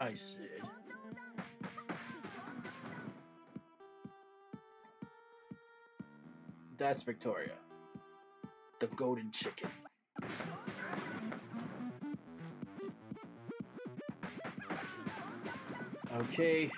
I said. That's Victoria. The golden chicken. Okay.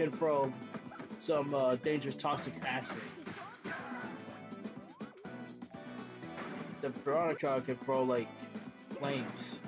Can throw some uh, dangerous toxic acid. The Veronica can throw like flames.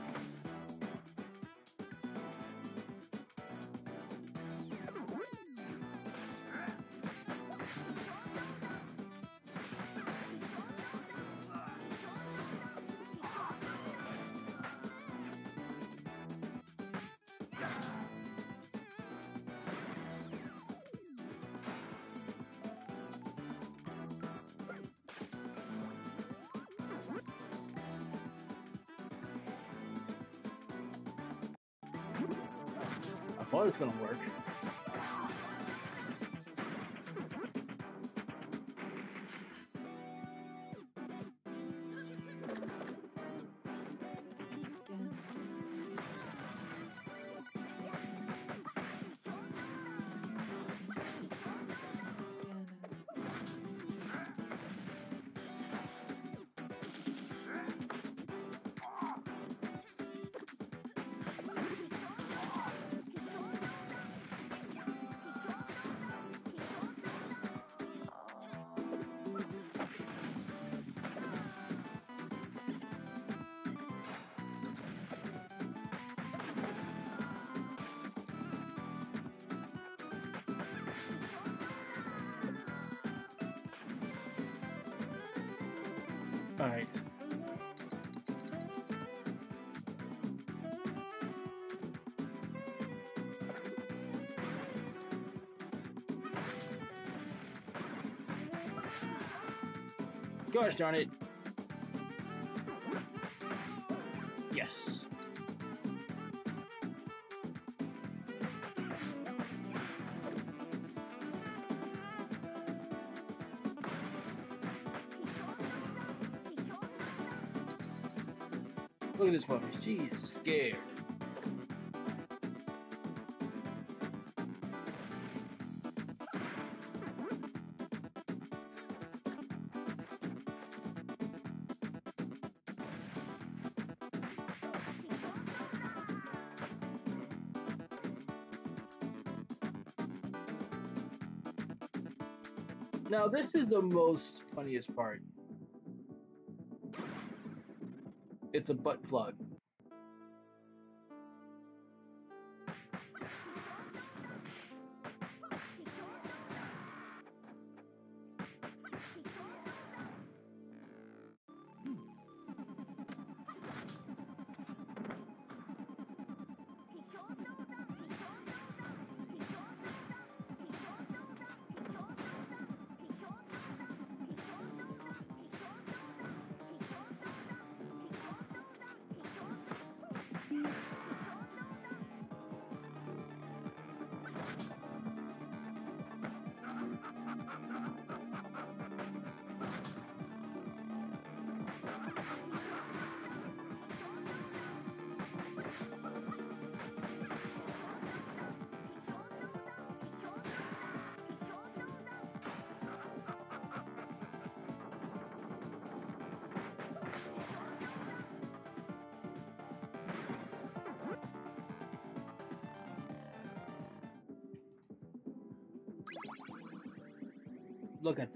Gosh darn it. Yes. Look at this woman. She is scared. Now, this is the most funniest part. It's a butt plug.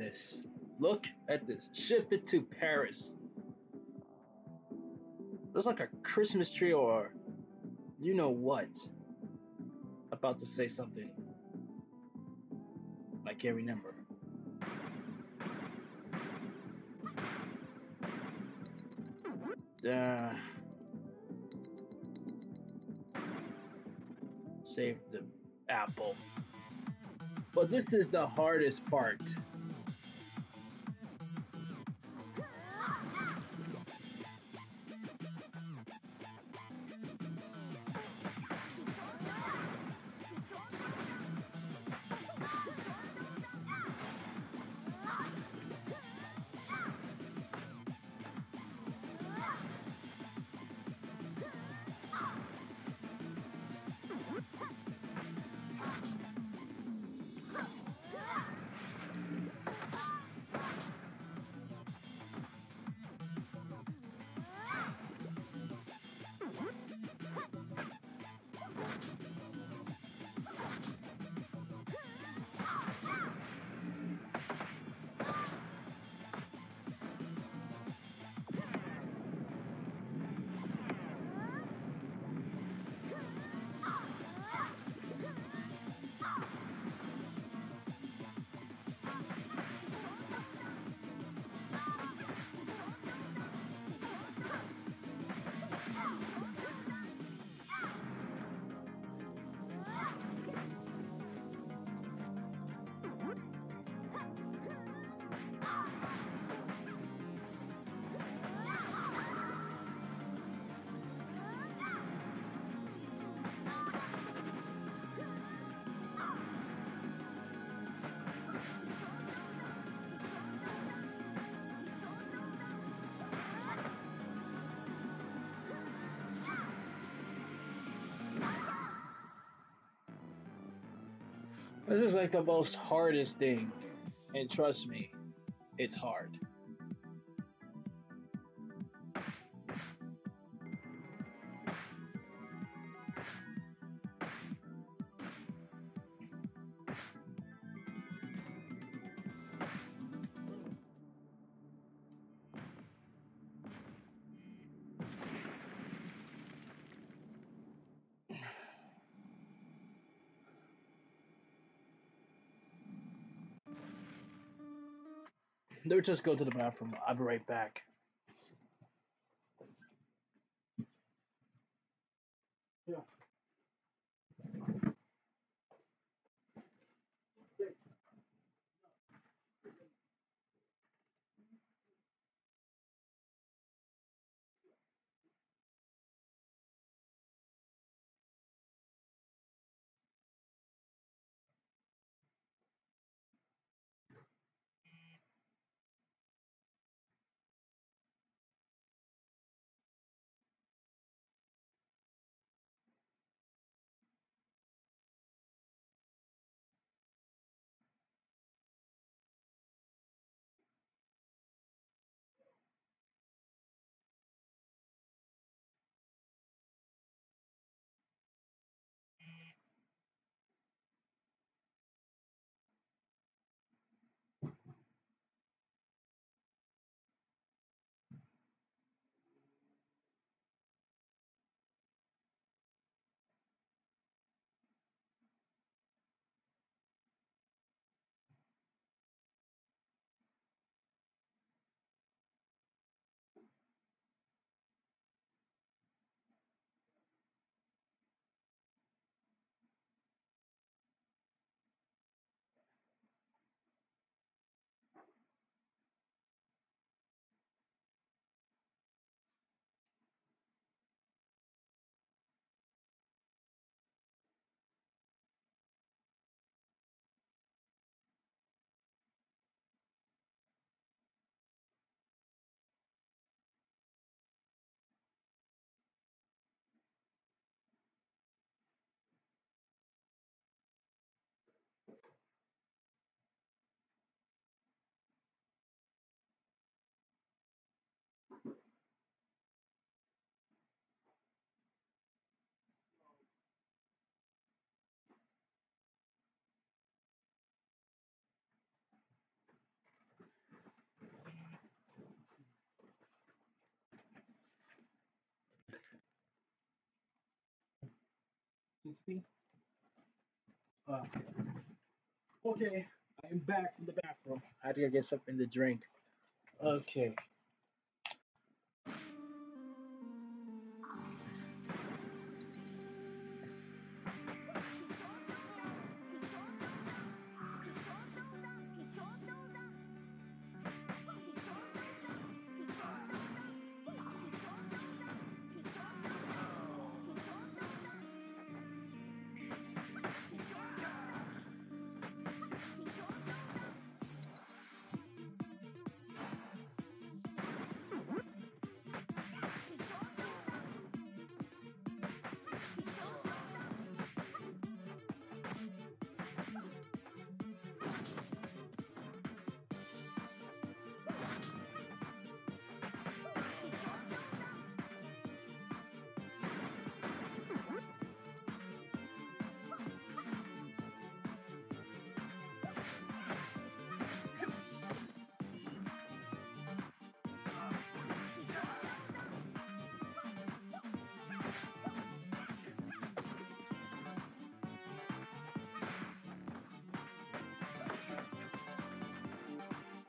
This. Look at this. Ship it to Paris. Looks like a Christmas tree or you know what. About to say something. I can't remember. Uh, save the apple. But this is the hardest part. This is like the most hardest thing. And trust me, it's hard. Just go to the bathroom. I'll be right back. Uh, okay, I'm back from the bathroom. I had to get something to drink. Okay.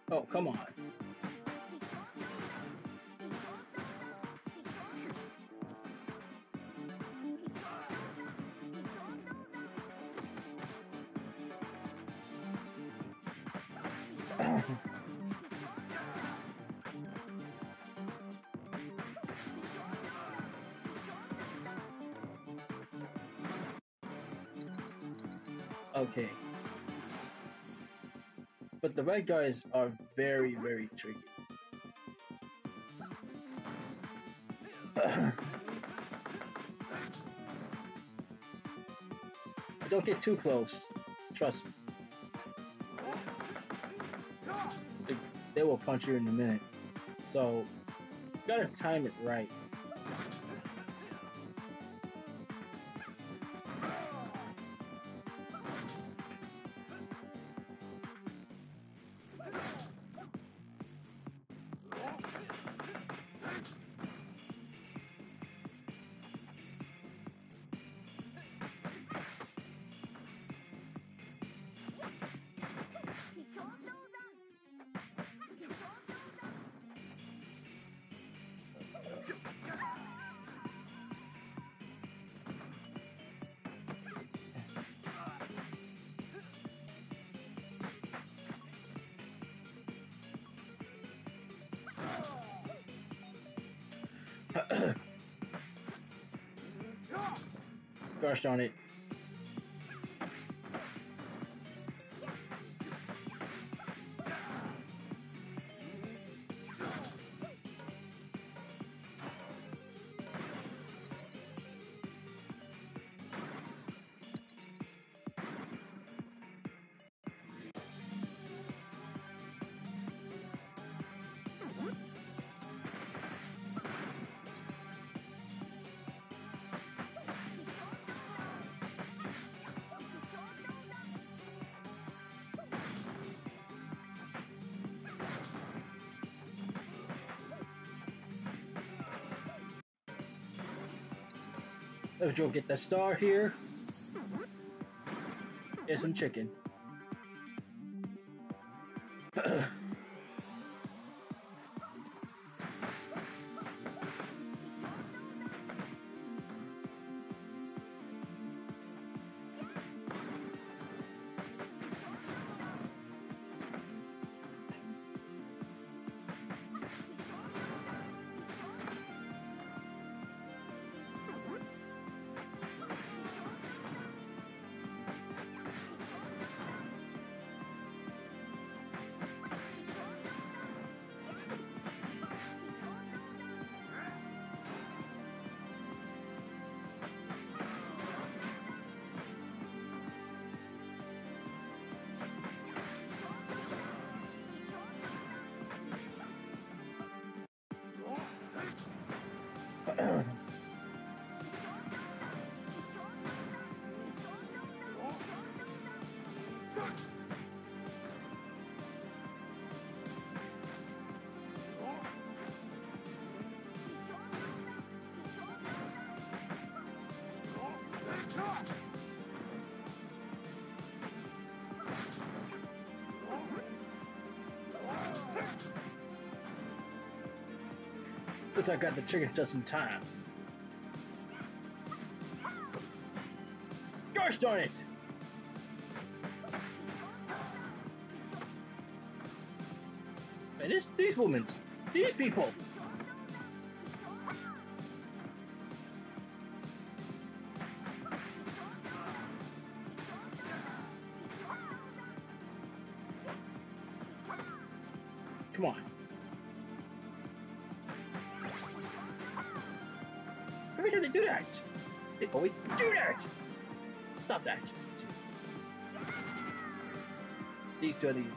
Oh, come on. okay. But the red guys are very, very tricky. Don't get too close. Trust me. They, they will punch you in a minute. So, you gotta time it right. Gosh darn it. Let's go get the star here. Get some chicken. Looks like I got the trigger just in time. Gosh darn it! Man, this, these women, these people!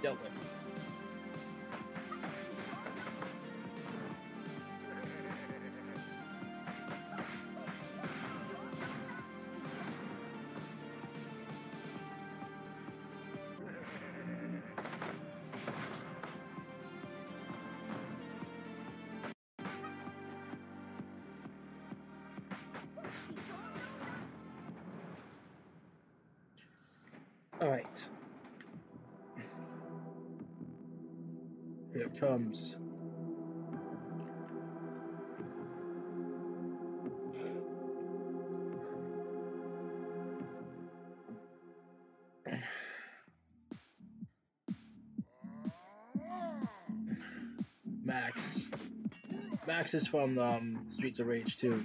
Dealt with. Alright. Here it comes. Max. Max is from um, Streets of Rage 2.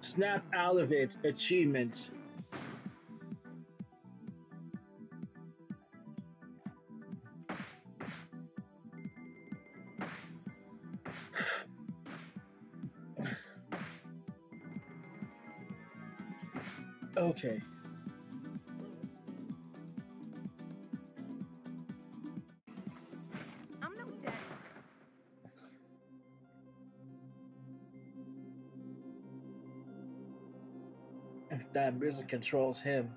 Snap out of it. Achievement. Okay. That controls him.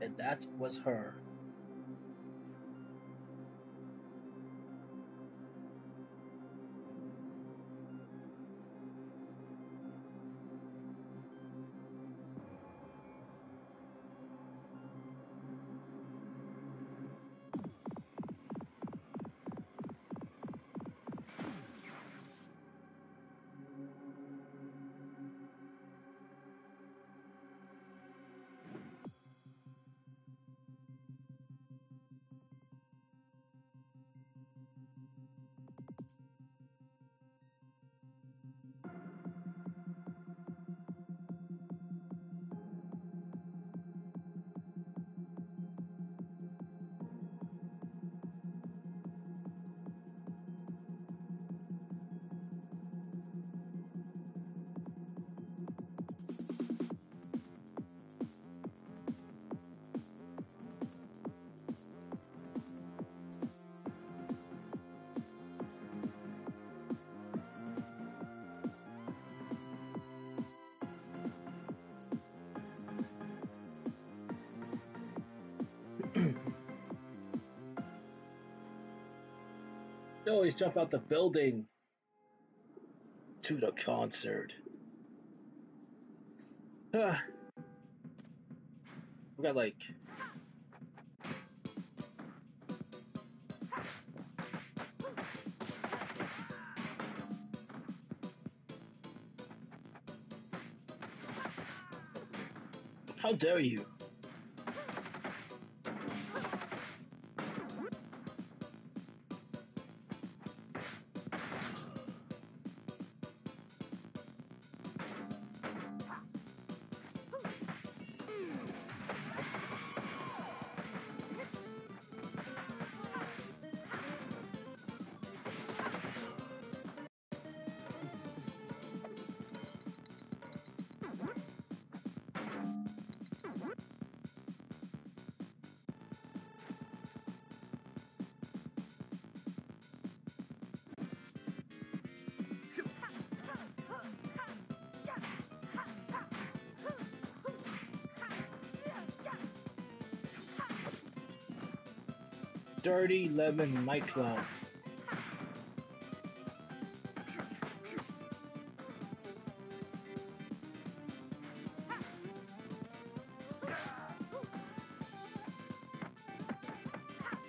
And that was her. always jump out the building to the concert. Huh. We got like How dare you? Dirty Lemon Nightclub.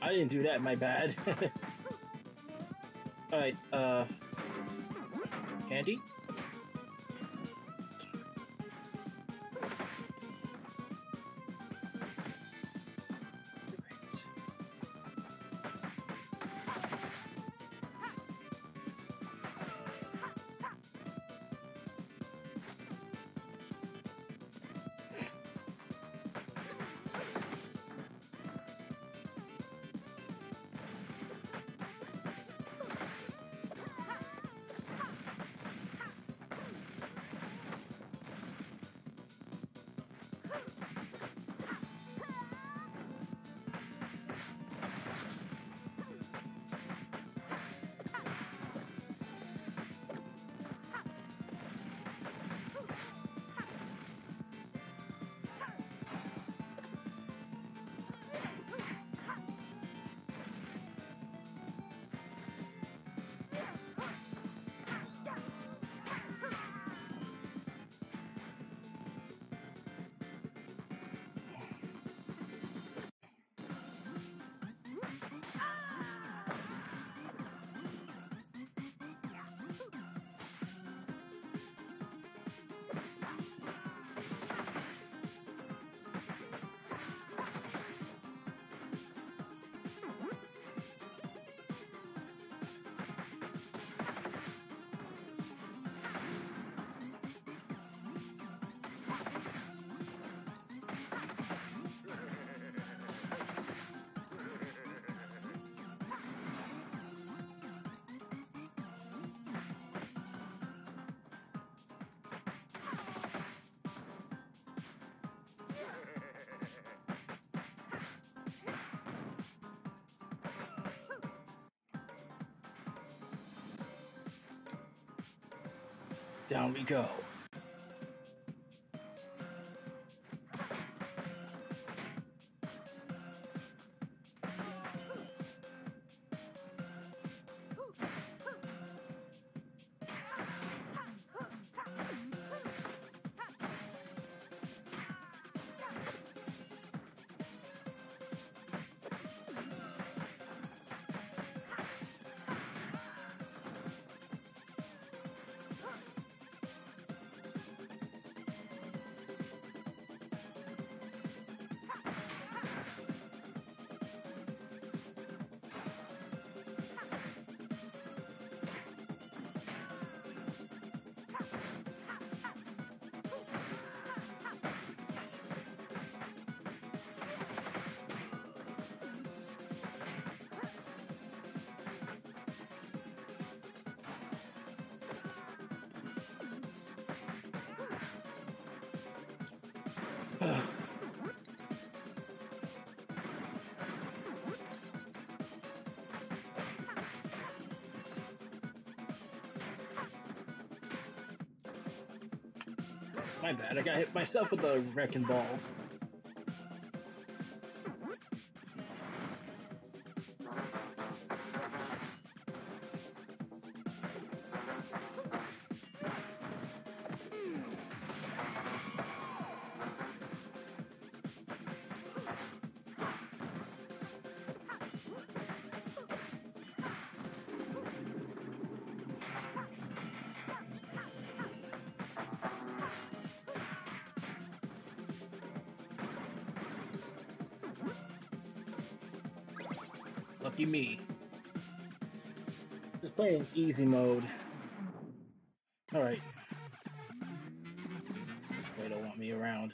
I didn't do that, my bad. Alright, uh... Candy? Down we go. My bad, I got hit myself with a wrecking ball. Me. Just play in easy mode. Alright. They don't want me around.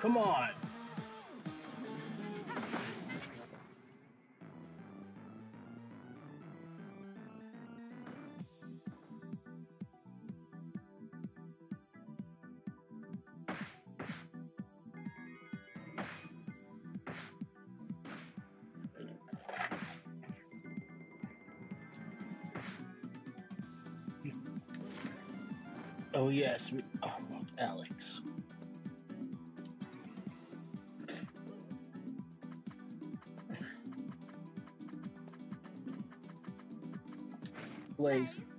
Come on. Oh yes, we, oh, Alex. Blaze.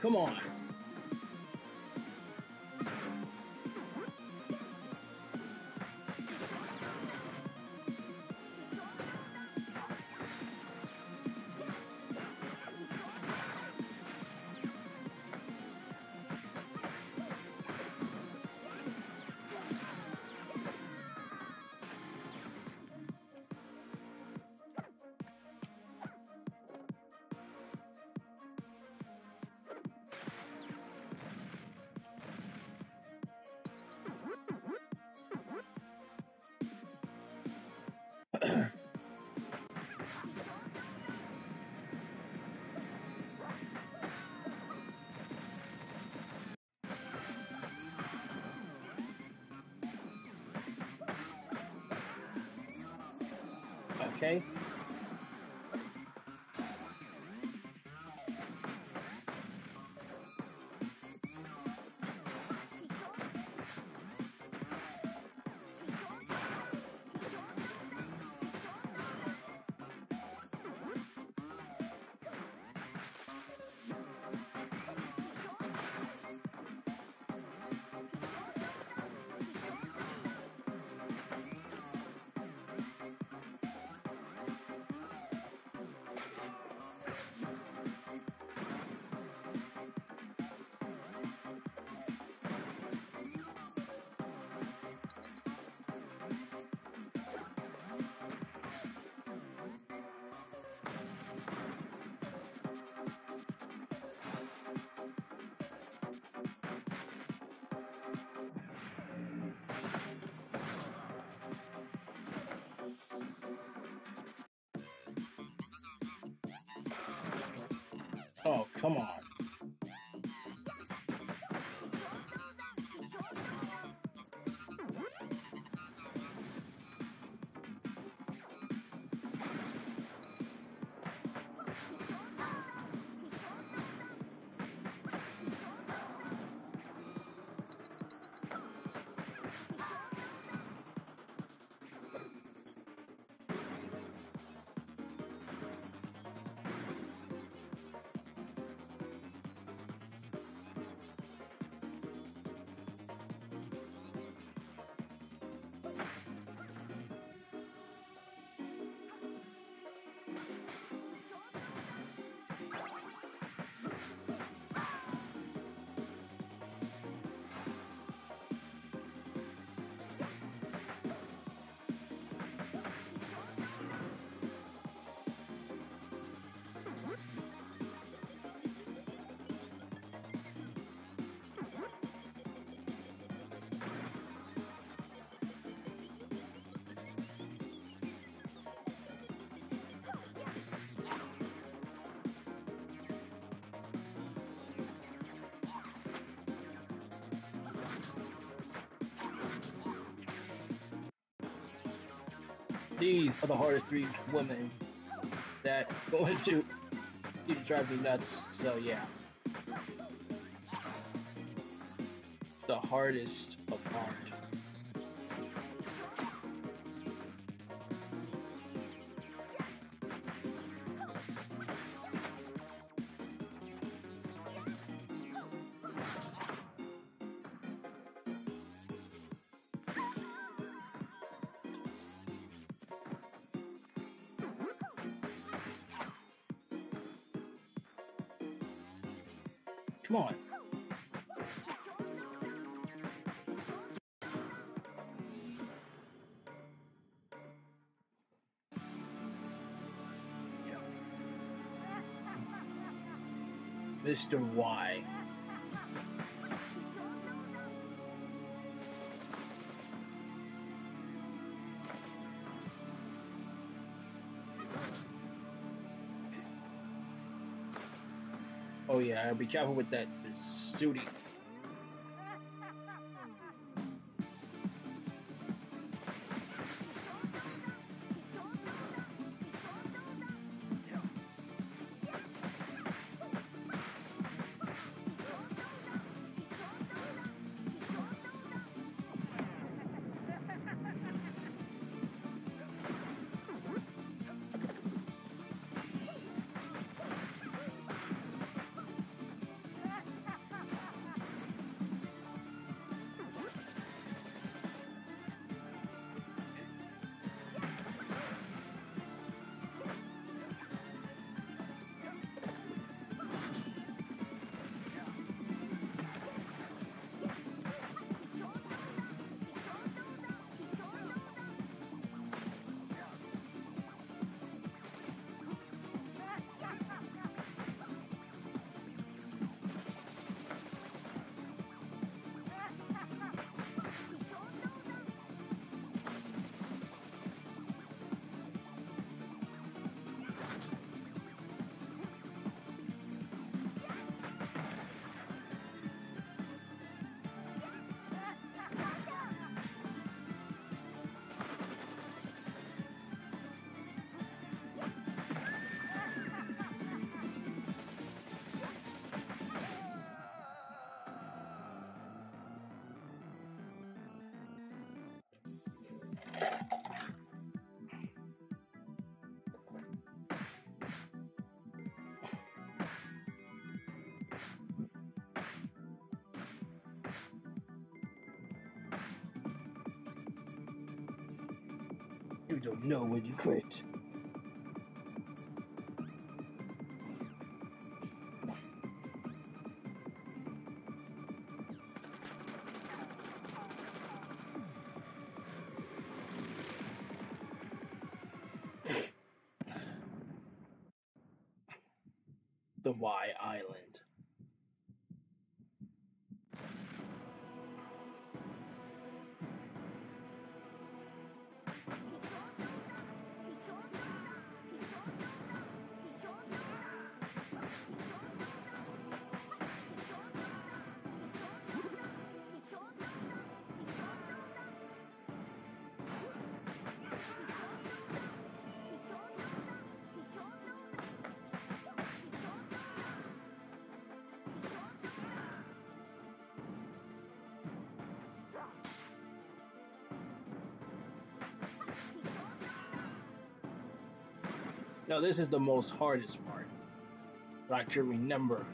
Come on. Okay? Oh, come on. These are the hardest three women that go into you drive me nuts. So yeah. The hardest Mr. Y. Oh yeah, I'll be careful with that Sudi. You don't know when you quit. Now this is the most hardest part. I can remember.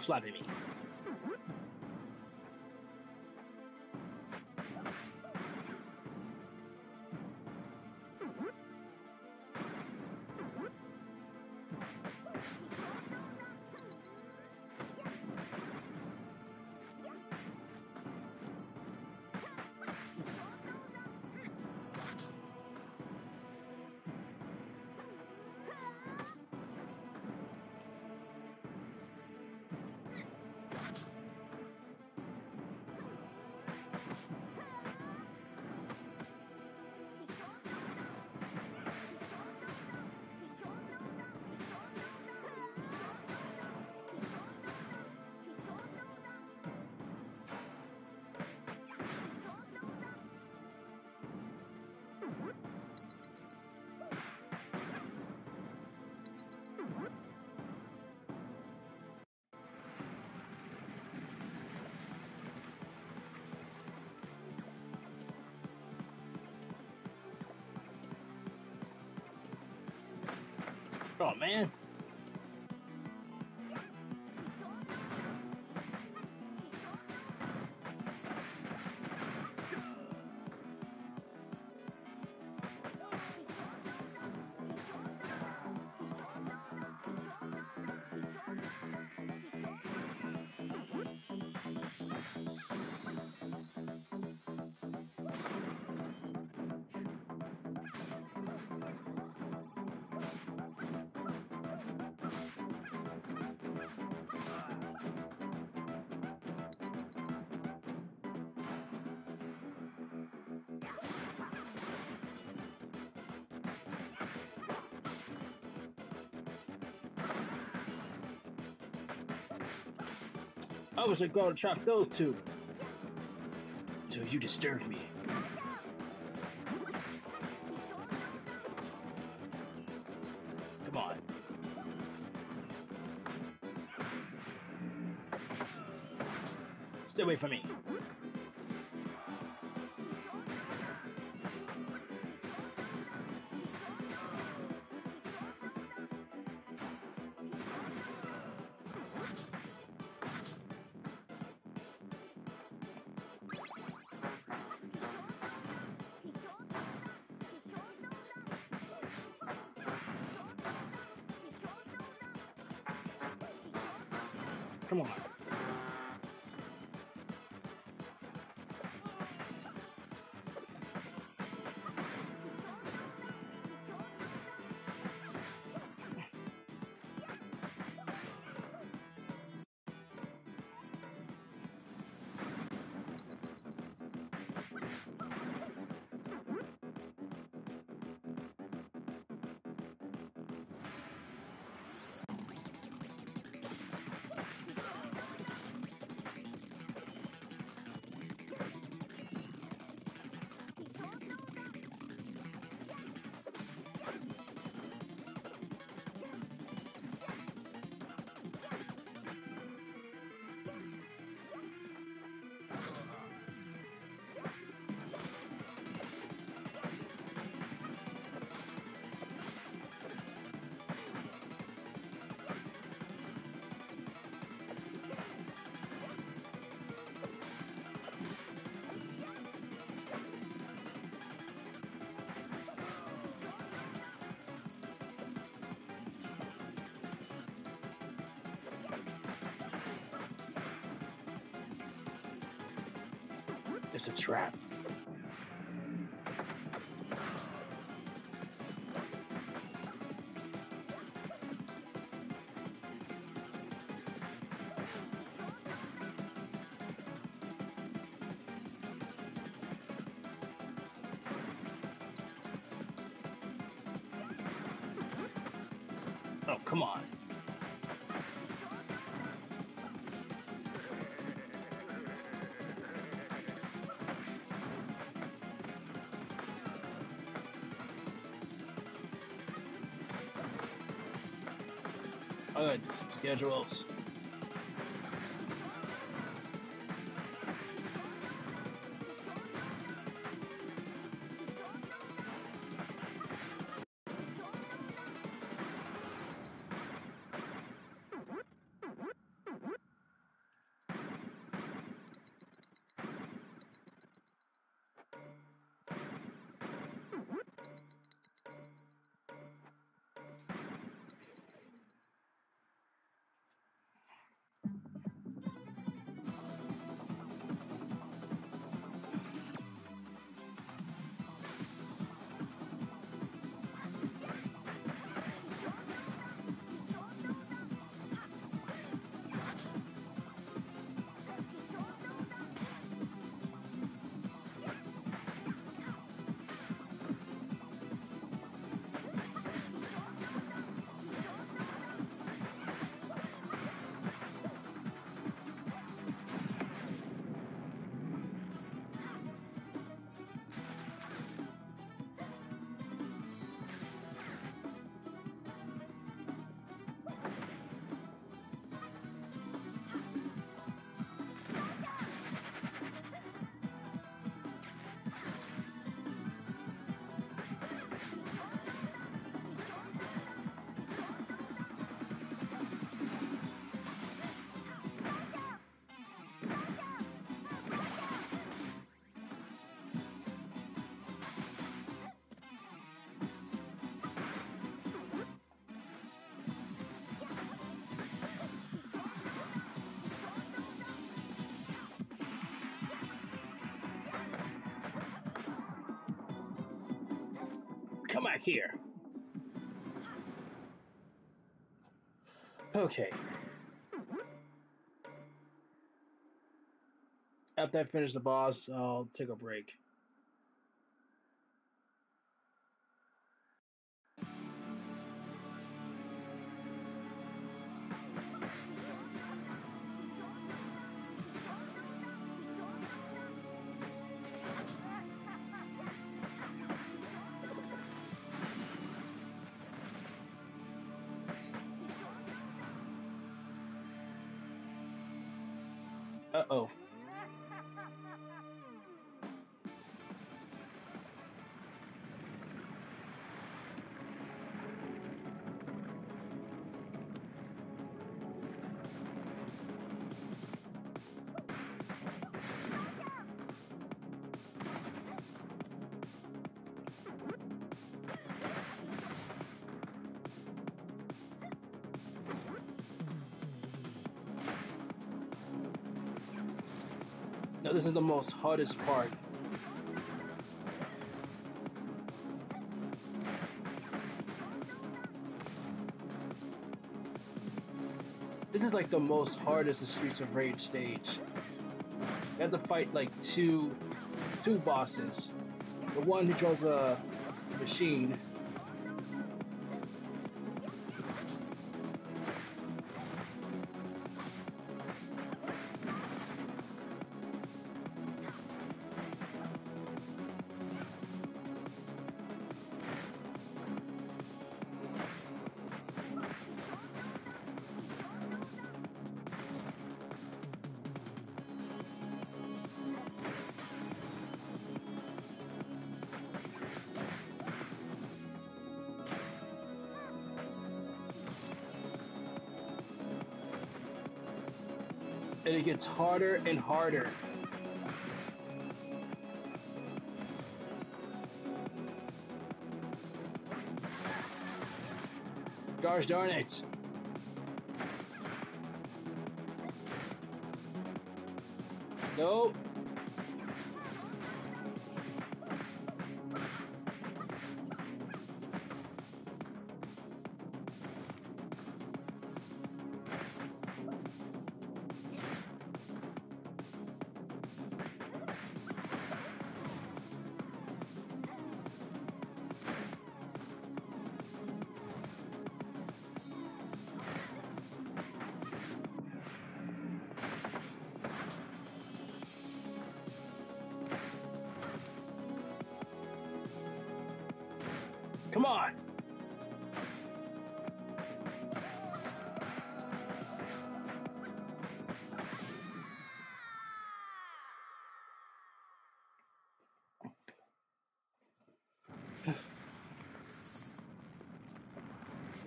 Flávia Mix. Me. Oh man. I was going to chop those two. So you disturbed me. Come on. Stay away from me. Come on. Good schedules. Here. Okay. After I finish the boss, I'll take a break. This is the most hardest part. This is like the most hardest Streets of Rage stage. You have to fight like two two bosses. The one who draws a machine it gets harder and harder. Gosh darn it.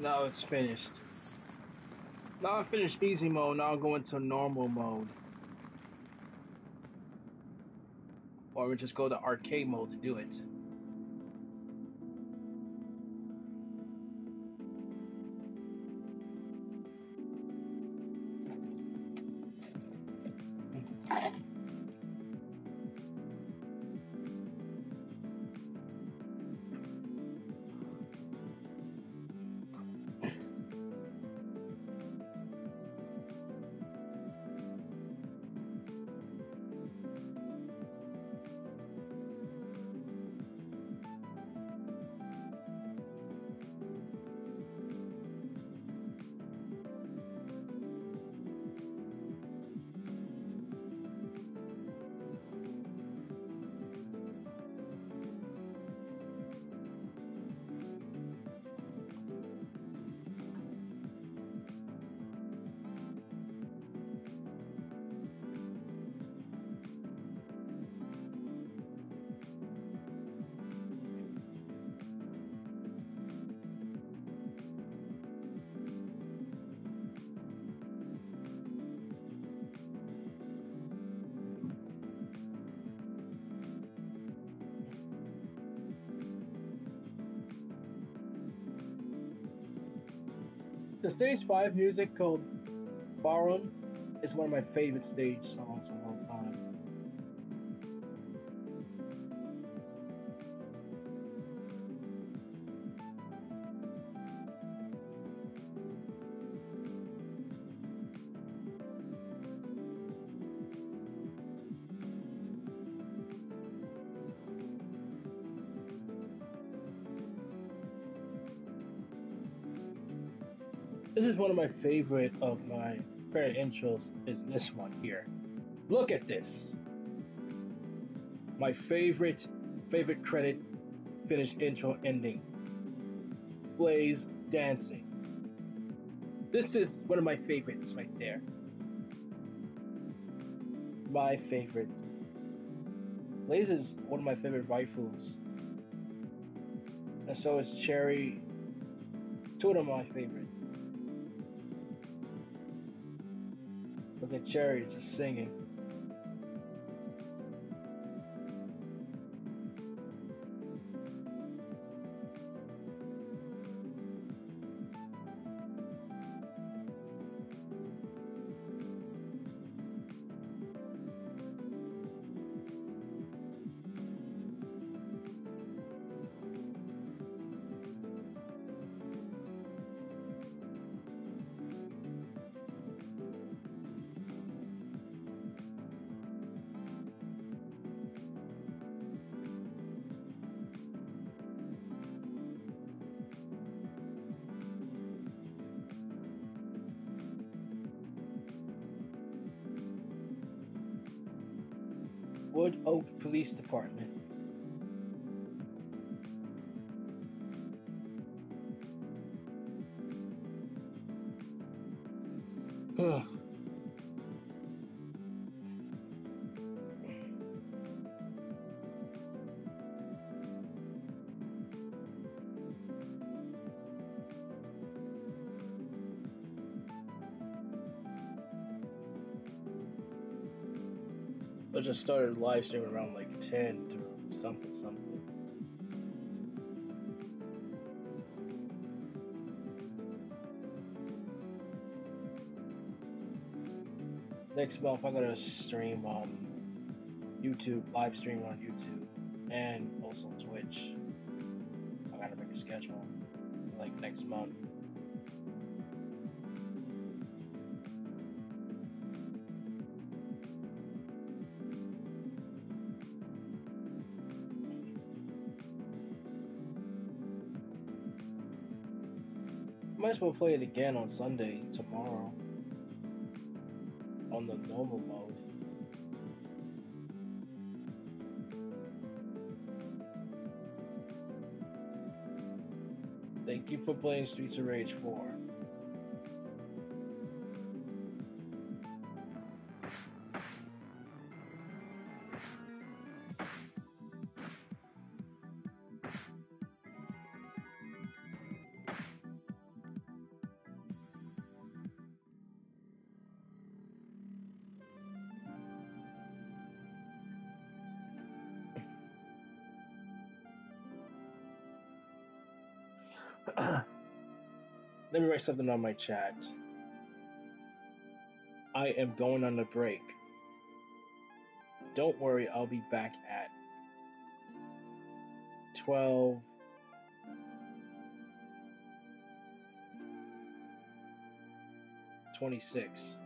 Now it's finished. Now I finished easy mode, now I'm going to normal mode. Or we just go to arcade mode to do it. Stage five music called Baron is one of my favorite stage songs of all time. Is one of my favorite of my favorite intros is this one here. Look at this. My favorite favorite credit finished intro ending. Blaze dancing. This is one of my favorites right there. My favorite. Blaze is one of my favorite rifles. And so is Cherry. Two of my favorite. Cherry just singing. Wood Oak Police Department. Just started live streaming around like 10 to something, something. Next month, I'm gonna stream on YouTube, live stream on YouTube, and also Twitch. I gotta make a schedule like next month. Might as well play it again on Sunday tomorrow on the normal mode. Thank you for playing Streets of Rage 4. Write something on my chat. I am going on a break. Don't worry, I'll be back at 12 26.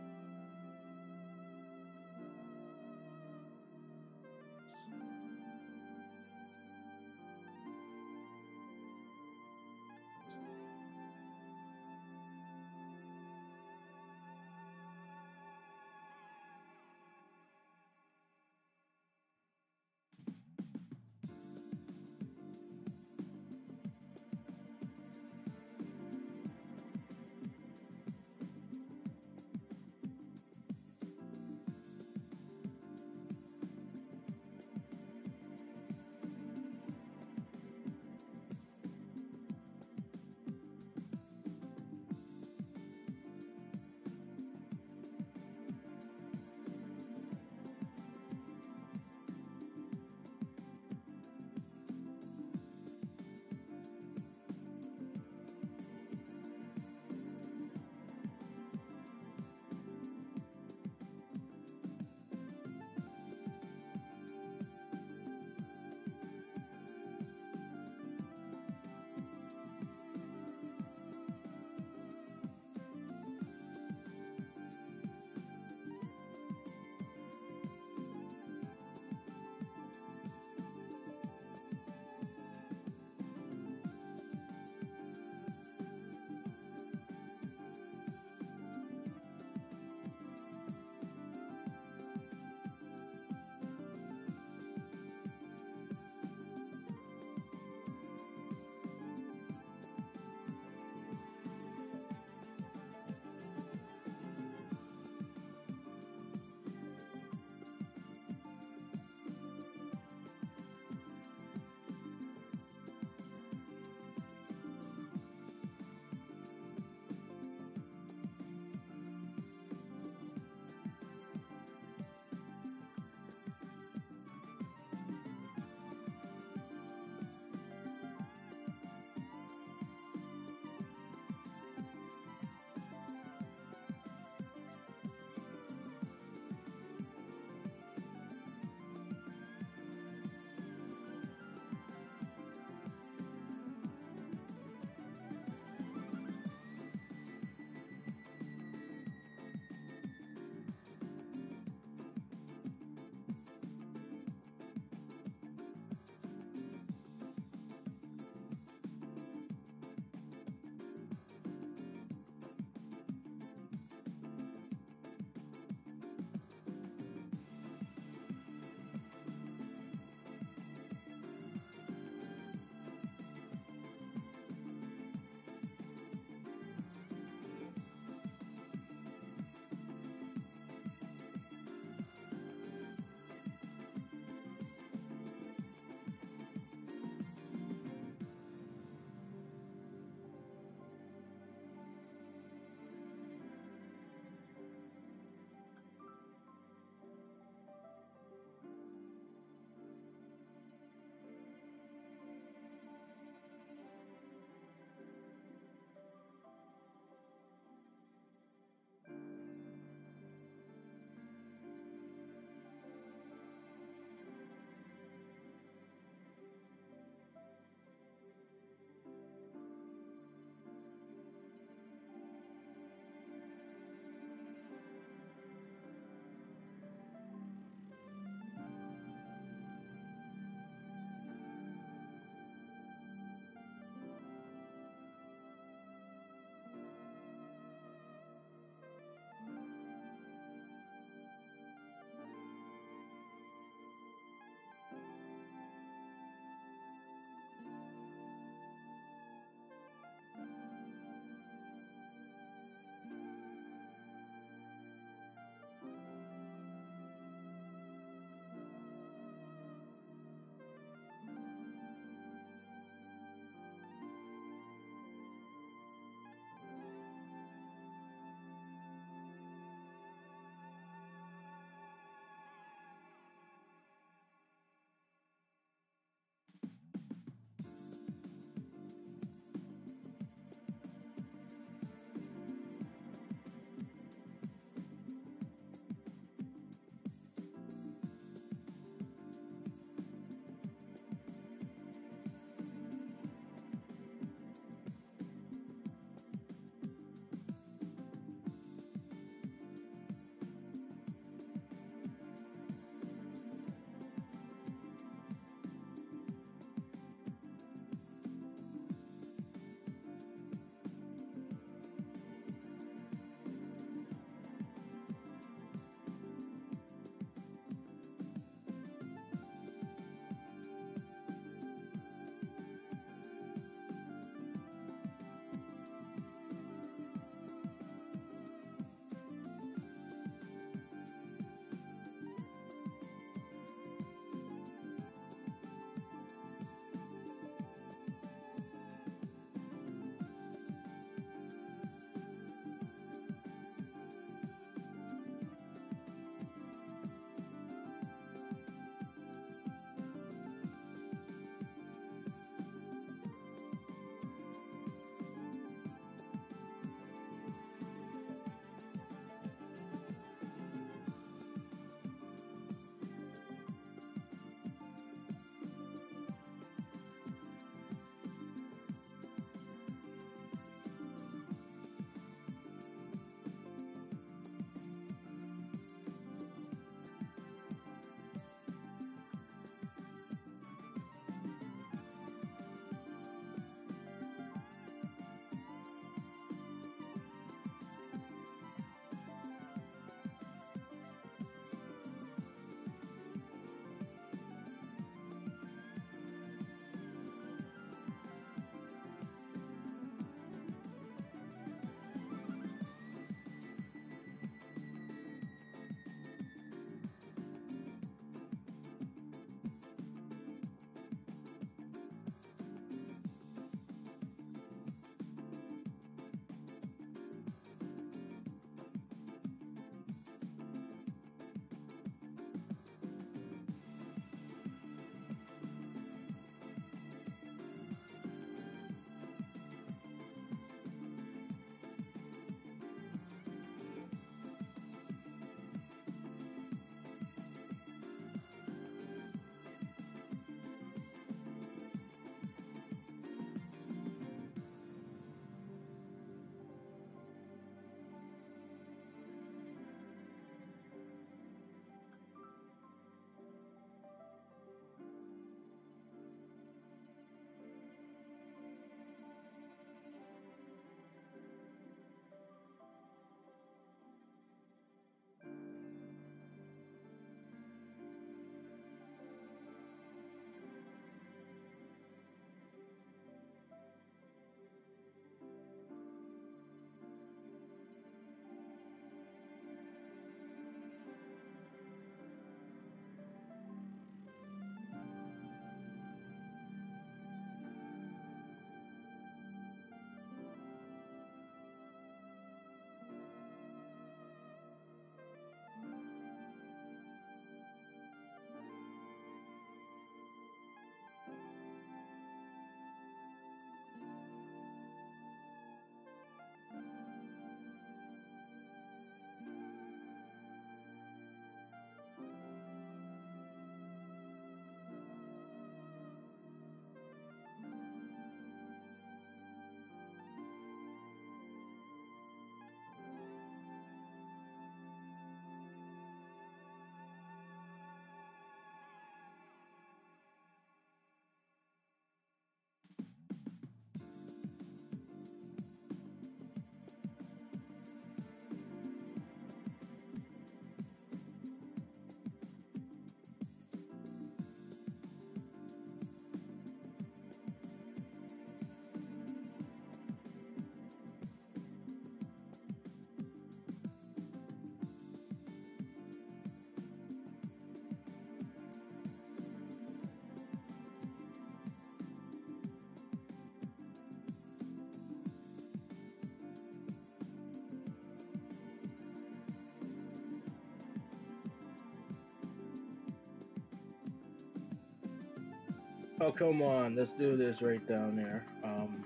Oh, come on. Let's do this right down there. Um,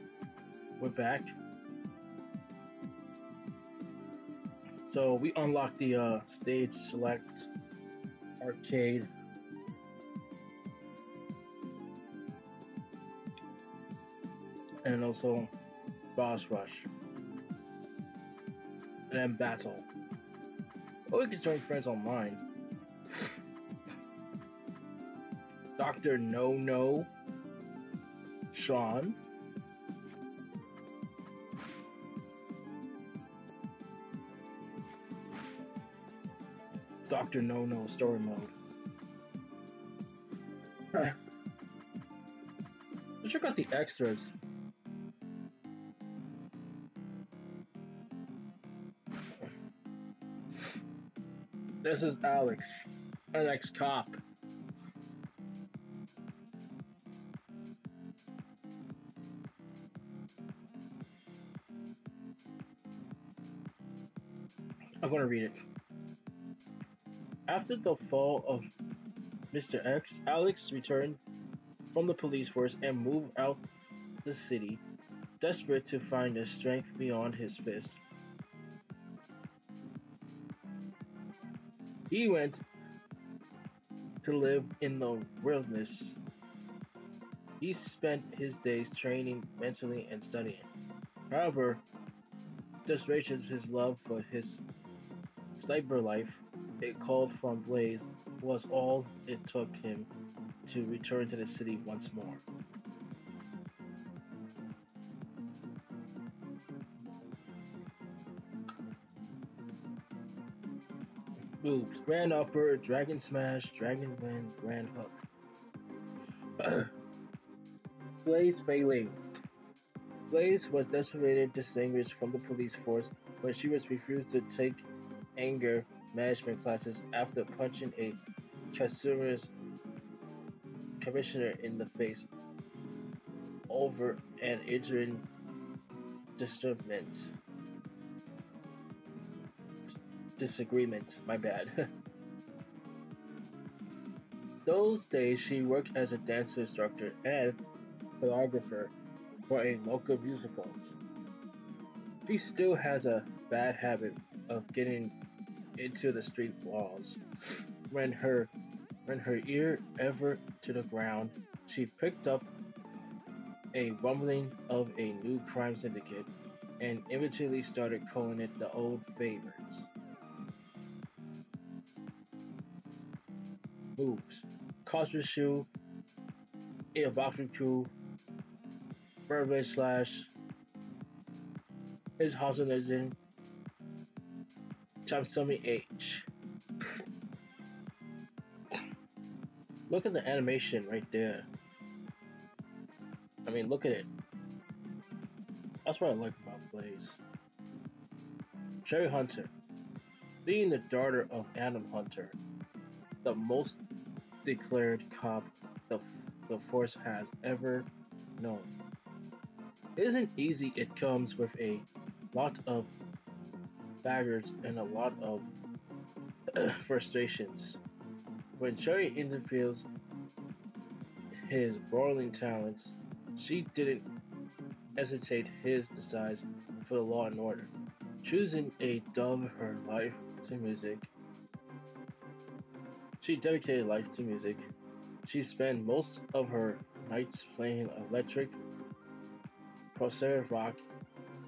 we're back. So we unlocked the uh, stage select arcade. And also boss rush. And then battle. Or we can join friends online. Dr. No No, Sean, Dr. No No story mode. Let's check out the extras. This is Alex, an ex-cop. I'm read it. After the fall of Mr. X, Alex returned from the police force and moved out the city, desperate to find a strength beyond his fist. He went to live in the wilderness. He spent his days training mentally and studying. However, desperation his love for his cyber life it called from Blaze was all it took him to return to the city once more. Moves Grand Upper, Dragon Smash, Dragon Wind, Grand Hook. Blaze Fielding. Blaze was desperately distinguished from the police force when she was refused to take anger management classes after punching a Kasuma's commissioner in the face over an injuring disturbance. Disagreement, my bad. Those days, she worked as a dance instructor and choreographer for a local musicals. She still has a bad habit of getting into the street walls. When her when her ear ever to the ground, she picked up a rumbling of a new crime syndicate and immediately started calling it the old favorites. Moves. Cosby Shoe, a boxing crew, Burbank slash, his house in Chapsumi H. Look at the animation right there. I mean, look at it. That's what I like about Blaze. Cherry Hunter. Being the daughter of Adam Hunter, the most declared cop the, the Force has ever known. Isn't easy, it comes with a lot of baggers and a lot of frustrations. When Cherry interviews his brawling talents, she didn't hesitate his decides for the law and order, choosing a dub her life to music. She dedicated life to music. She spent most of her nights playing electric, progressive rock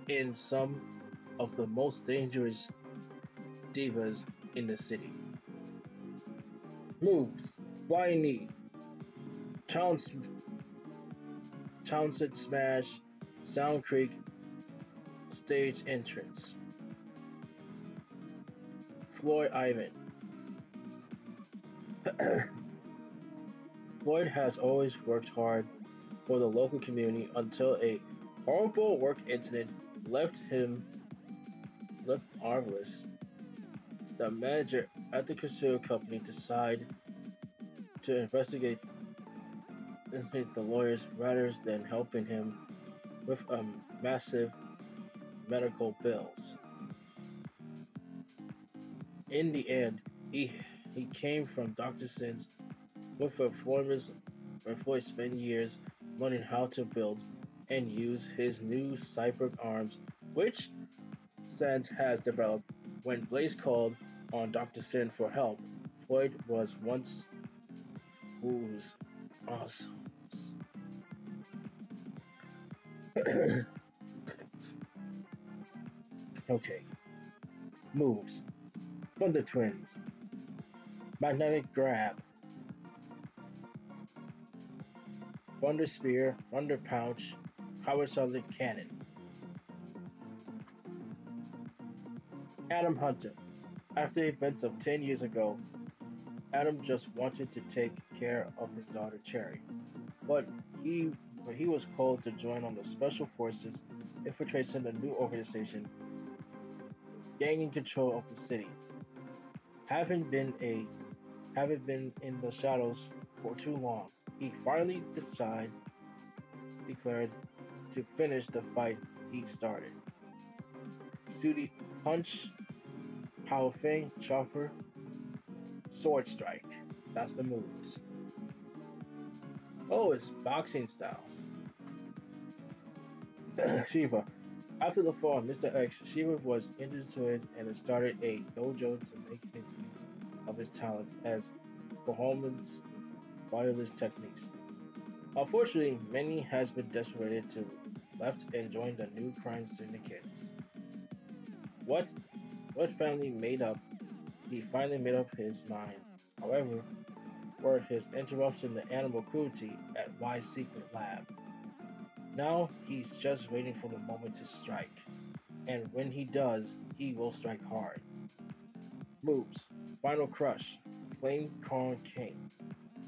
in some of the most dangerous divas in the city. Moves, Knee, Towns, Townsend Smash, Sound Creek, Stage Entrance. Floyd Ivan. Floyd has always worked hard for the local community until a horrible work incident left him left. The manager at the casino company decided to investigate, investigate the lawyers rather than helping him with um, massive medical bills. In the end, he he came from Dr. Sins with a where Floyd spent years learning how to build and use his new cyborg arms, which Sans has developed. When Blaze called on Dr. Sin for help, Floyd was once who's awesome. okay. Moves. Thunder Twins. Magnetic Grab. Thunder Spear, Thunder Punch, Power Solid Cannon. Adam Hunter. After events of 10 years ago, Adam just wanted to take care of his daughter Cherry, but he but he was called to join on the Special Forces infiltrating a new organization, gaining control of the city. Having been a having been in the shadows for too long, he finally decided declared to finish the fight he started. Sudi Punch, Power Fang, Chopper, Sword Strike. That's the moves. Oh, it's boxing styles. Shiva. After the fall of Mr. X, Shiva was introduced and started a dojo to make his use of his talents as performance wireless techniques. Unfortunately, many has been desperate to left and joined the new crime syndicates. What what family made up he finally made up his mind. However, for his interruption to animal cruelty at Y Secret Lab. Now he's just waiting for the moment to strike, and when he does, he will strike hard. Moves Final Crush, Flame Corn King,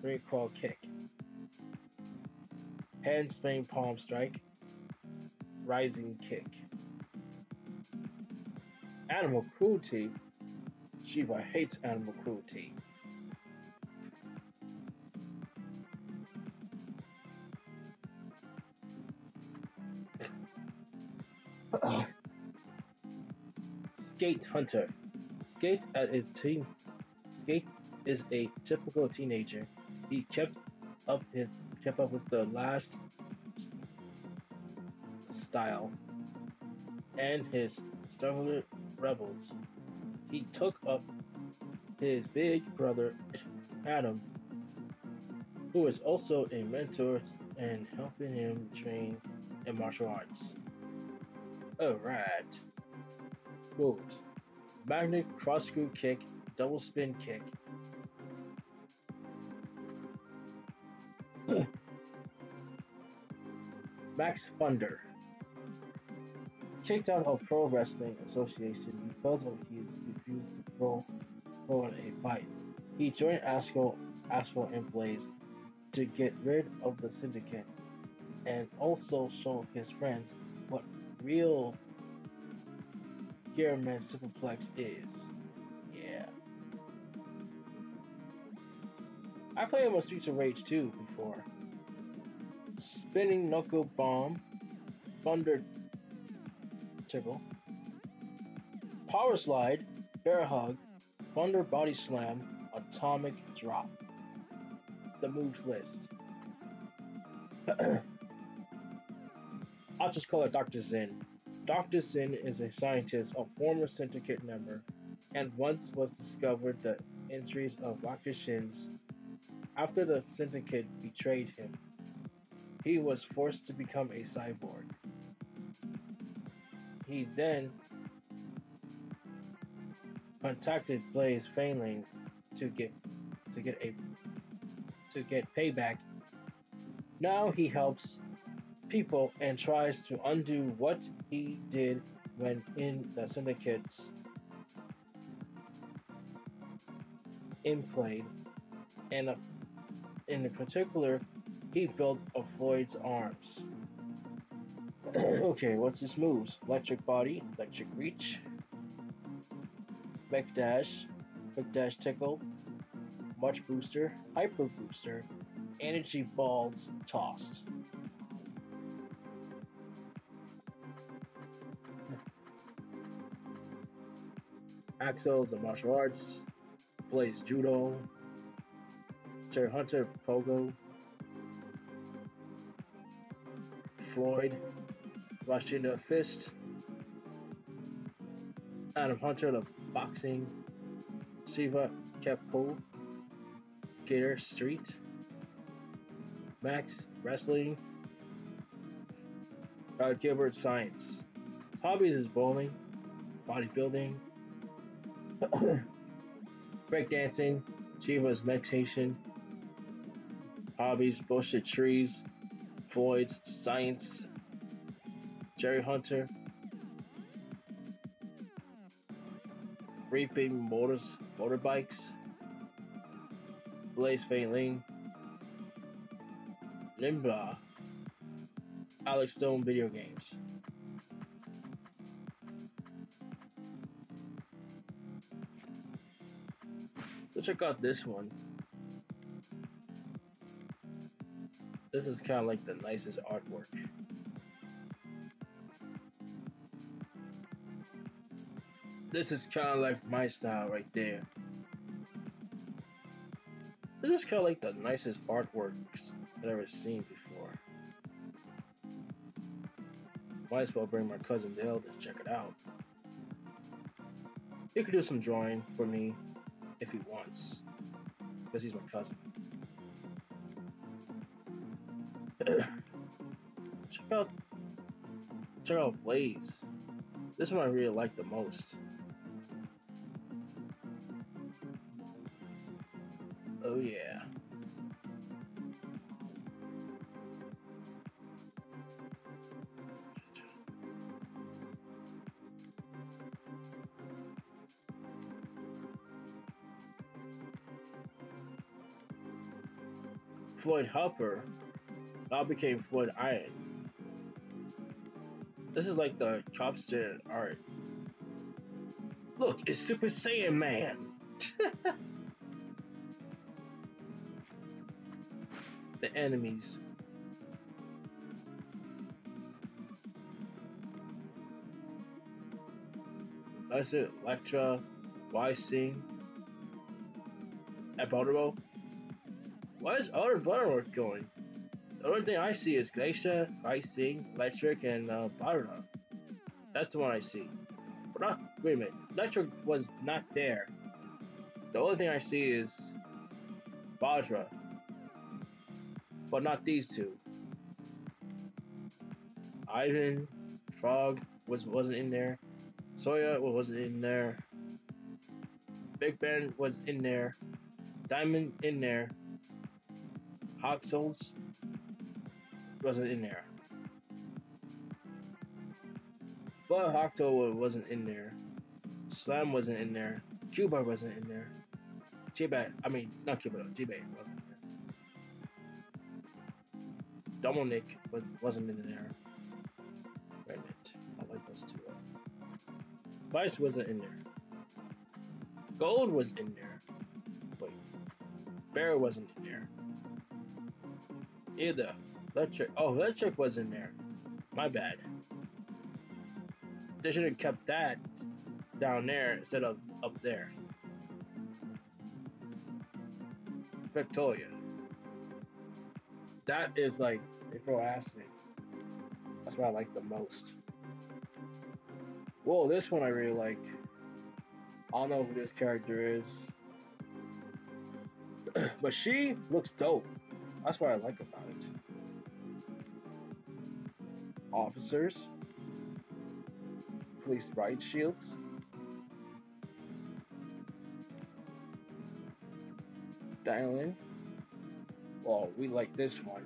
Three Crawl Kick, Hand Spring Palm Strike, Rising Kick. Animal Cruelty Shiva hates animal cruelty. Skate Hunter. Skate at his team. Skate is a typical teenager. He kept up his kept up with the last style and his stubborn rebels. He took up his big brother Adam, who is also a mentor and helping him train in martial arts. Alright. Moves. Magnet cross screw kick, double spin kick. Max Thunder. Kicked out of Pro Wrestling Association because of his refused to throw for a fight. He joined Asco, Asco and Blaze to get rid of the syndicate and also show his friends what real Gearman Superplex is. Yeah. I played on Streets of Rage 2 before. Spinning Knuckle Bomb, Thunder Power Slide, Bear Hug, Thunder Body Slam, Atomic Drop. The moves list. I'll just call it Dr. Zin. Dr. Zin is a scientist, a former syndicate member, and once was discovered the entries of Dr. Shin's. After the syndicate betrayed him, he was forced to become a cyborg. He then contacted Blaze Fielding to get to get a to get payback. Now he helps people and tries to undo what he did when in the syndicates in play. And uh, in particular, he built a Floyd's arms. Okay, what's his moves? Electric body, electric reach, mech dash, quick dash tickle, much booster, hyper booster, energy balls tossed. Axels a martial arts, plays judo, Hunter, pogo, Floyd, Rushing the Fist, Adam Hunter, the boxing, Shiva Kepo, Skater Street, Max Wrestling, uh, Gilbert Science. Hobbies is bowling, bodybuilding, breakdancing, Shiva's meditation, hobbies, bullshit trees, Floyd's science, Cherry Hunter, reaping motors, motorbikes, Blaze Fielding, Nimba, Axel Stone video games. Let's check out this one. This is kind of like the nicest artwork. This is kind of like my style right there. This is kind of like the nicest artwork I've ever seen before. Might as well bring my cousin Dale to check it out. He could do some drawing for me if he wants, because he's my cousin. check out, check out Blaze. This one I really like the most. Floyd Hopper now became Floyd Iron. This is like the chopstick art. Look, it's Super Saiyan Man. the enemies. That's it. Electra, Y-Sing, at Baltimore. Why is other Butterworth going? The only thing I see is Glacier, Y-Sing, Electric, and uh, Barra. That's the one I see. But not, wait a minute. Electric was not there. The only thing I see is Bajra. But not these two. Ivan, Frog was wasn't in there. Soya wasn't in there. Big Ben was in there. Diamond in there. Hoxels wasn't in there. But Hocto wasn't in there. Slam wasn't in there. Cuba wasn't in there. J-Bat, I mean, not Cuba, J-Bat wasn't there. Dominic was, wasn't in there. Wait I like those two. Vice wasn't in there. Gold was in there. Wait. Bear wasn't in there. Either. Electric. Oh, Electric was in there. My bad. They should have kept that down there instead of up there. Victoria. That is like April acid. That's what I like the most. Whoa, this one I really like. I don't know who this character is. but she looks dope. That's what I like about it. Officers. Police riot shields. Dialing. Well, we like this one.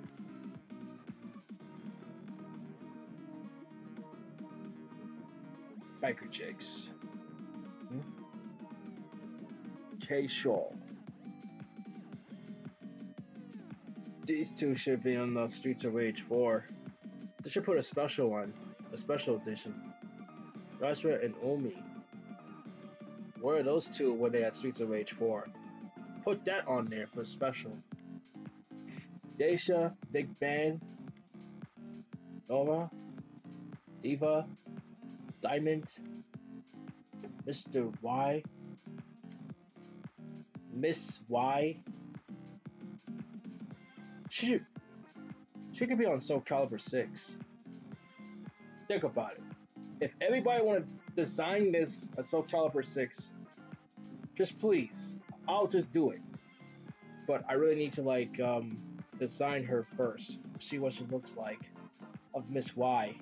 Biker Chicks. Hmm? K. Shaw. These two should be on the Streets of Rage 4. They should put a special one, a special edition. Rasra and Omi. Where are those two when they had Streets of Rage 4? Put that on there for special. Daisha, Big Bang, Nova, Eva, Diamond, Mr. Y, Miss Y. She could be on Soul Calibur 6. think about it. If everybody want to design this a Soul Calibur 6, just please, I'll just do it. But I really need to like um, design her first, see what she looks like of Miss Y.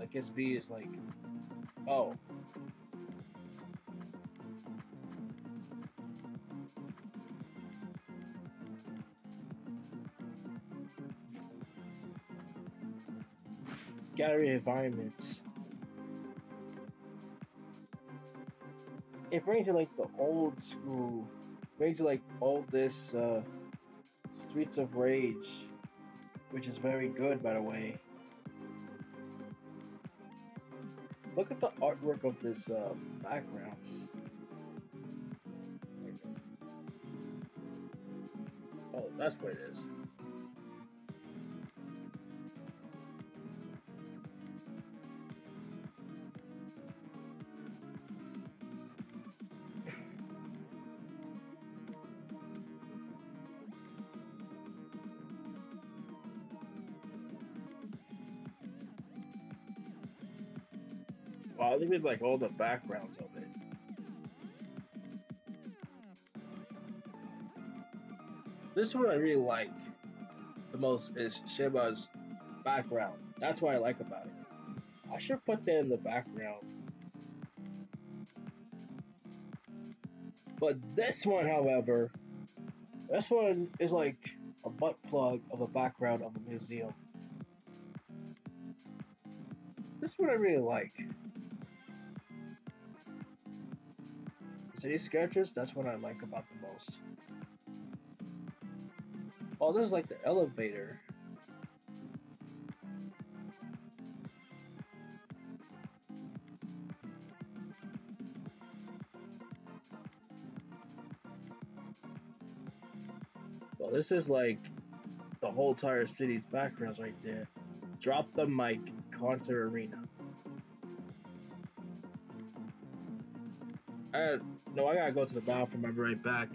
I guess B is like, oh, gallery environments. It brings you like the old school, brings you like all this uh, Streets of Rage, which is very good by the way. Look at the artwork of this uh, backgrounds. Oh, that's what it is. Look at like all the backgrounds of it. This one I really like the most is Shiva's background. That's what I like about it. I should put that in the background. But this one, however, this one is like a butt plug of a background of a museum. This one I really like. City sketches, that's what I like about the most. Oh, this is like the elevator. Well, this is like the whole entire city's backgrounds right there. Drop the mic concert arena. I no, I gotta go to the bathroom. I'll be right back.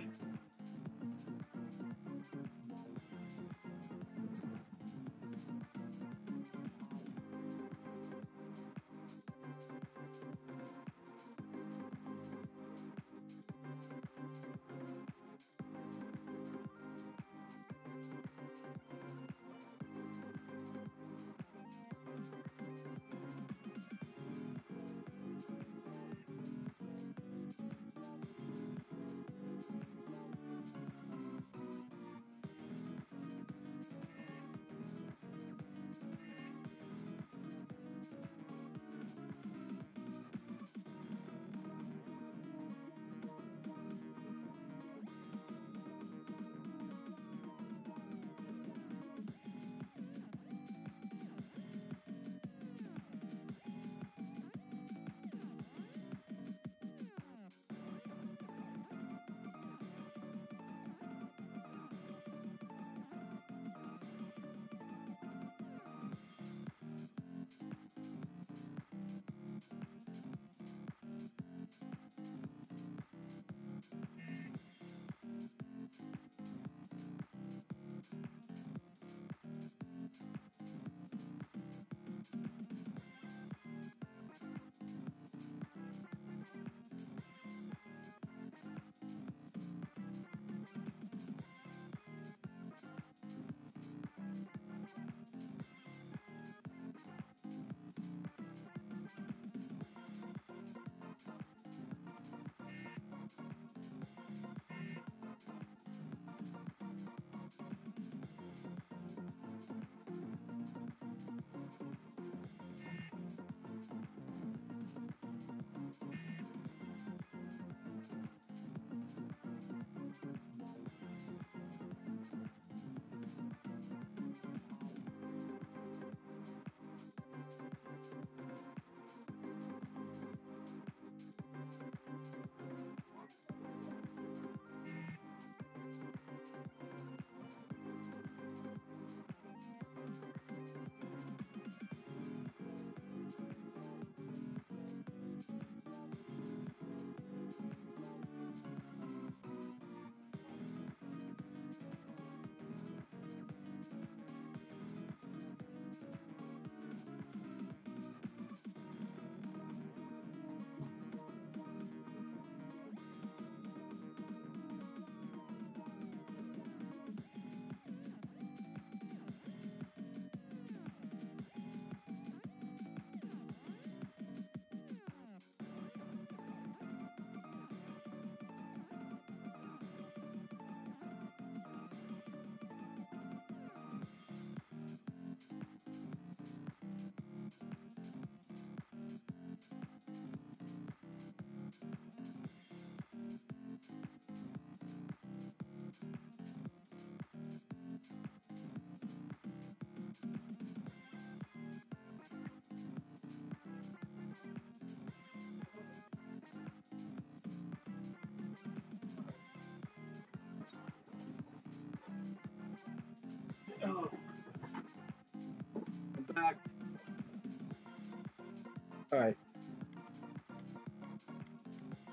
Alright.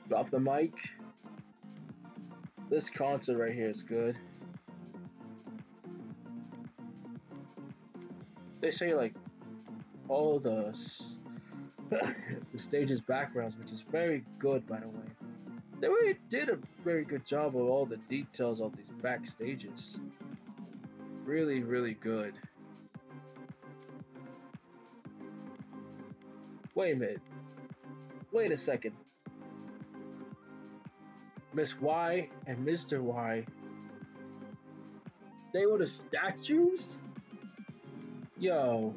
Drop the mic. This concert right here is good. They say like all the the stage's backgrounds, which is very good by the way. They really did a very good job of all the details of these backstages. Really, really good. Wait a minute. Wait a second. Miss Y and Mr. Y. They were the statues? Yo.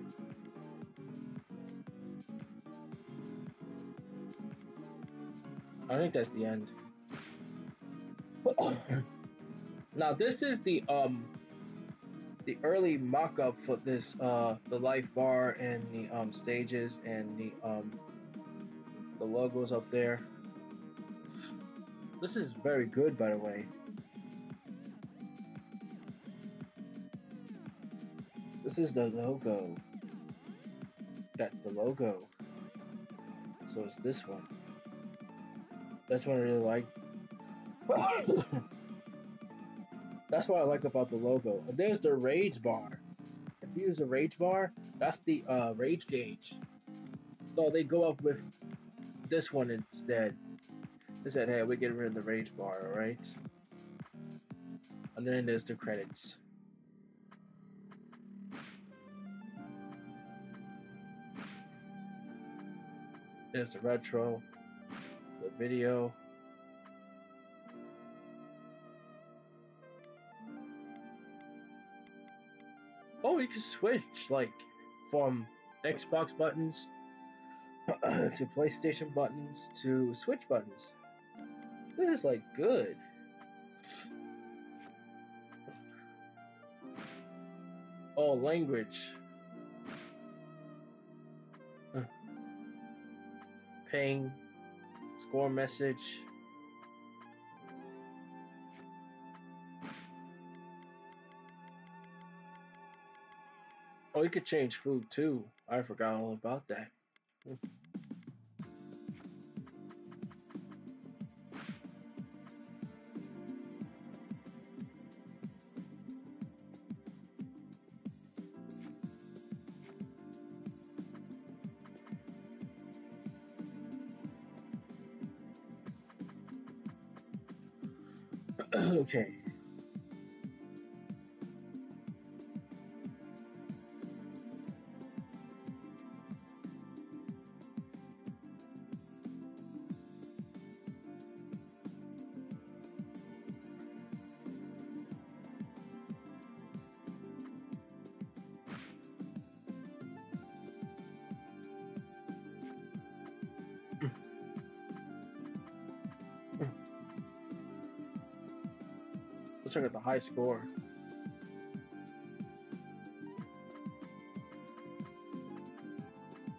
I think that's the end. now this is the um the early mock-up for this uh the life bar and the um stages and the um the logos up there. This is very good by the way. This is the logo. That's the logo. So it's this one. That's what I really like. that's what I like about the logo. There's the rage bar. If you use the rage bar, that's the uh, rage gauge. So they go up with this one instead. They said, hey, we're getting rid of the rage bar, alright? And then there's the credits. There's the retro, the video. Switch, like, from Xbox buttons to PlayStation buttons to Switch buttons. This is, like, good. Oh, language. Ping, score message. Oh, you could change food too. I forgot all about that. okay. At the high score.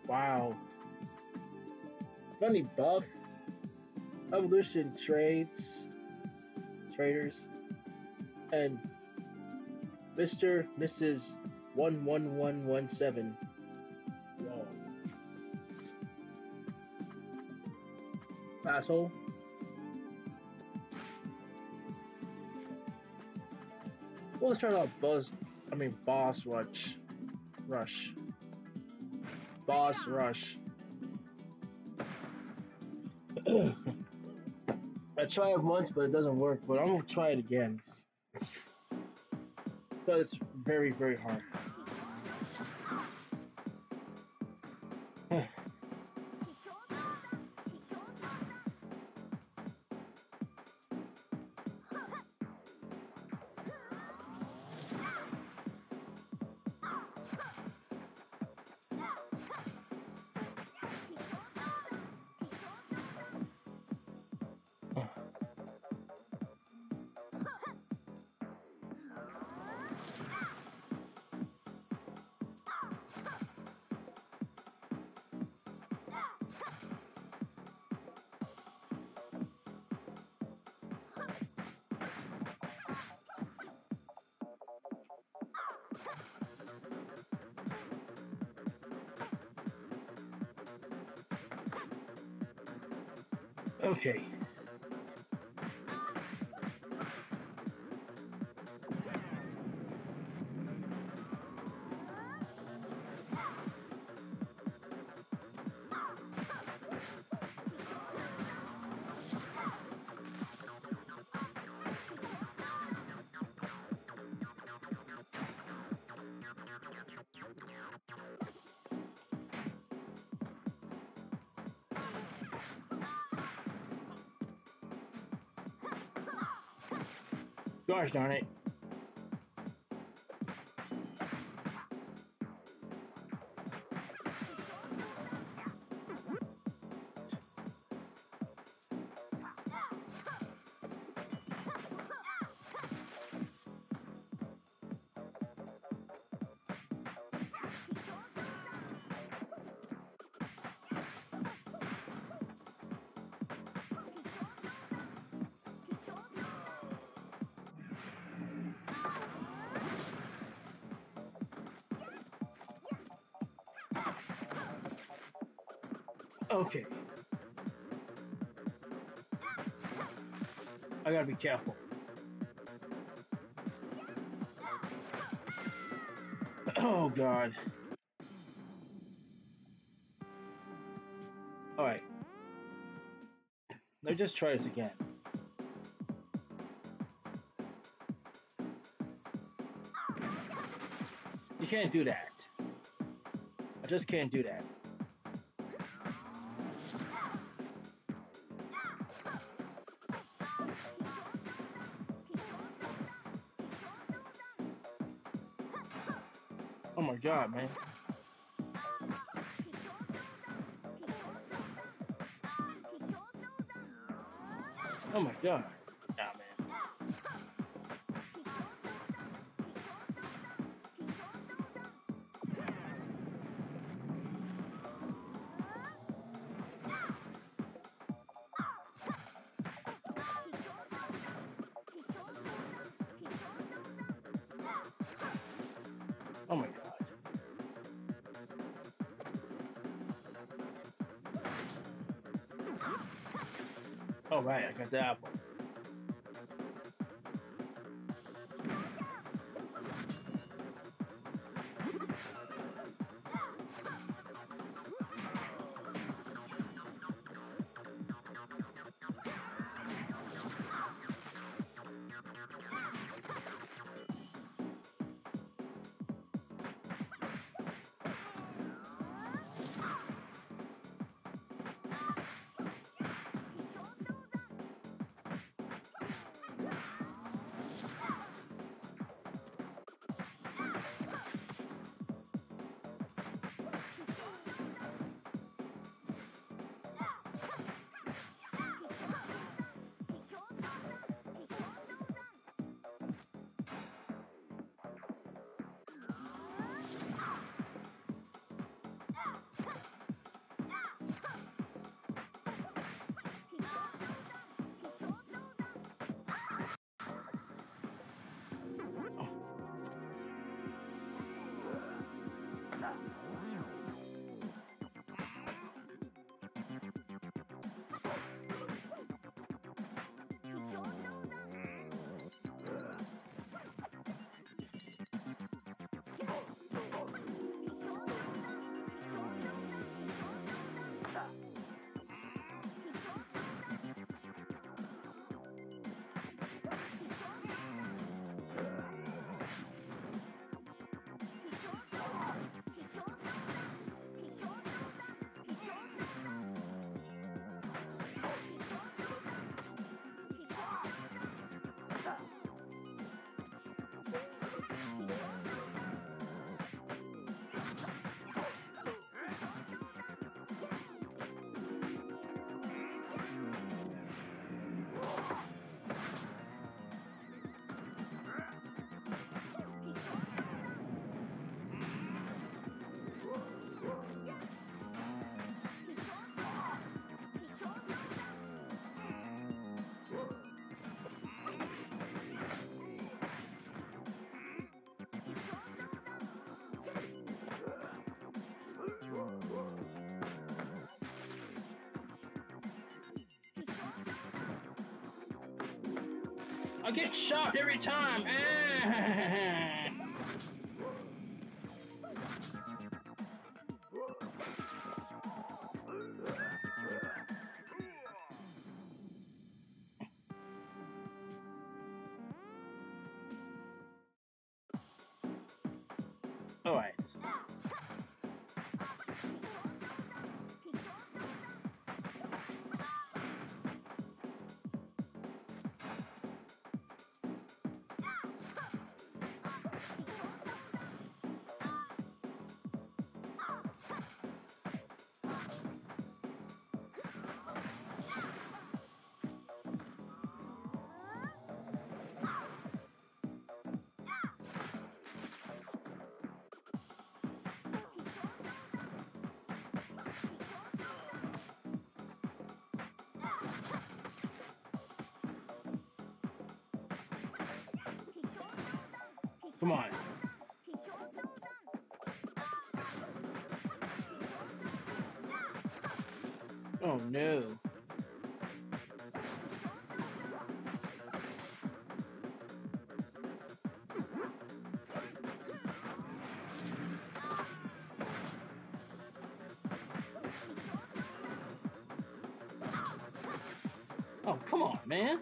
Wow. Funny buff. Evolution trades. Traders. And Mr. Mrs. 11117. Whoa. Asshole. Well, let's try out Buzz. I mean, Boss Rush. Rush. Boss Rush. I tried it once, but it doesn't work. But I'm gonna try it again. But it's very, very hard. Okay. Gosh darn it. Okay. I gotta be careful. Oh god. Alright. Let's just try this again. You can't do that. I just can't do that. Man. Oh my god. All I get shot every time. no. Oh, come on, man.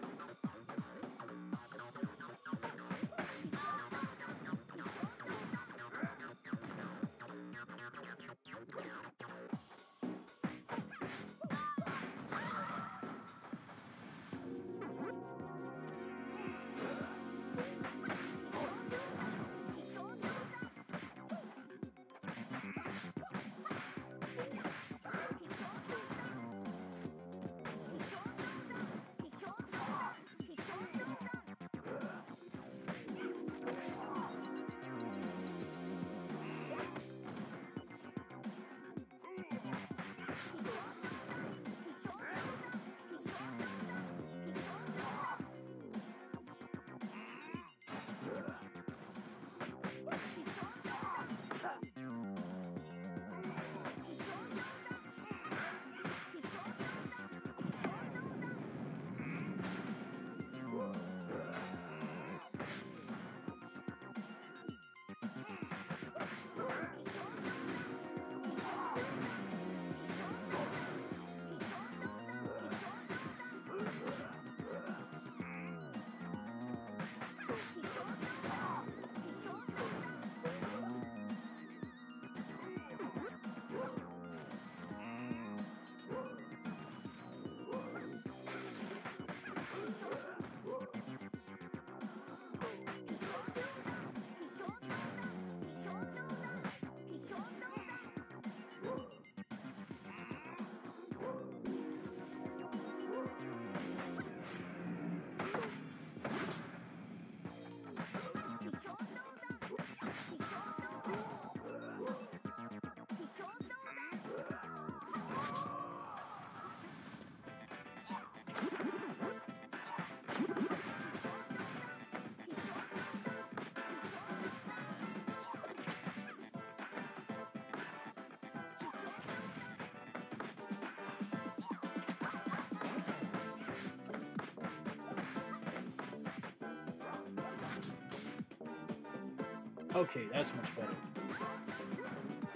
Okay, that's much better.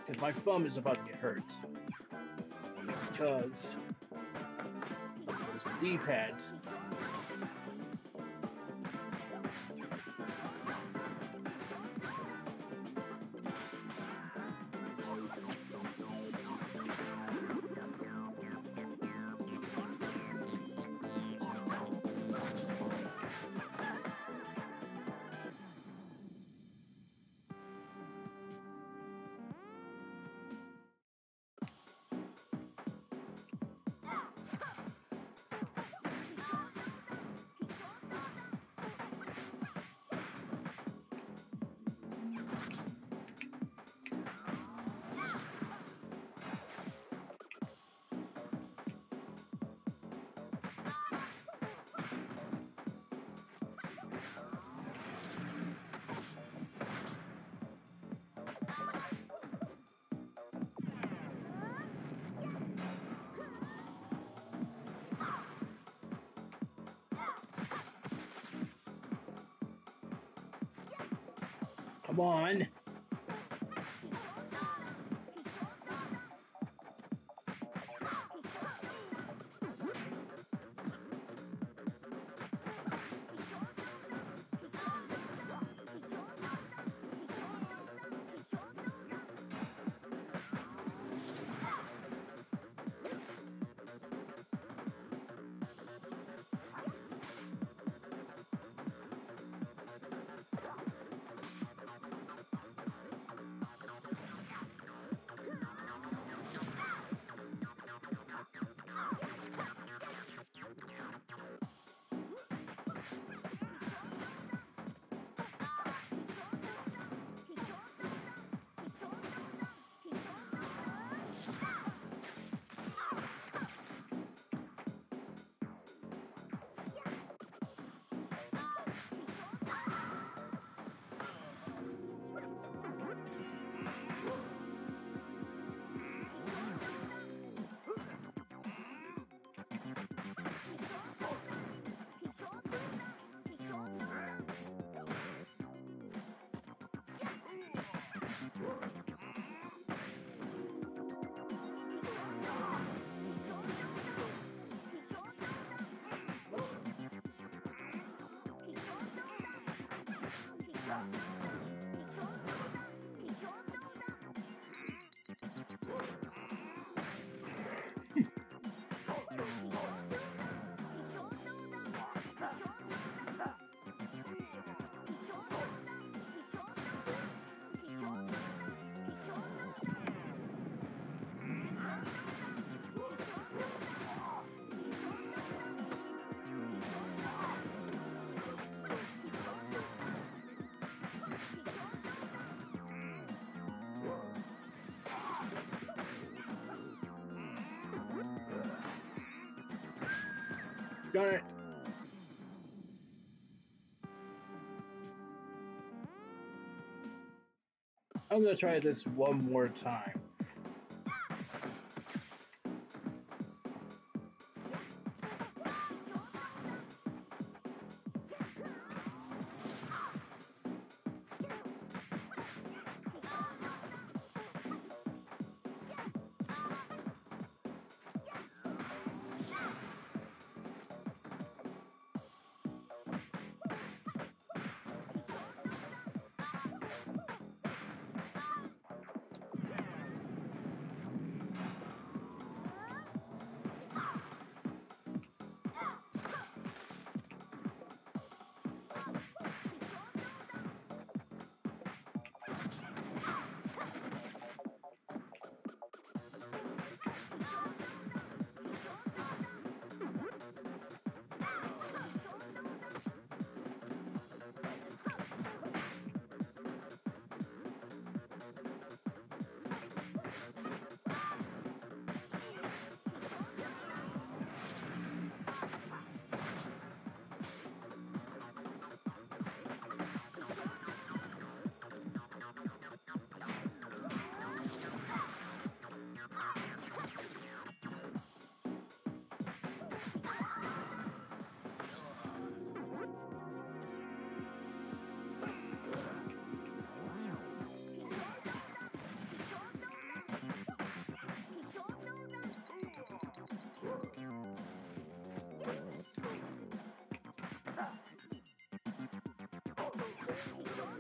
Because my thumb is about to get hurt. Because those D-pads Come on. Darn it. I'm gonna try this one more time. Yeah.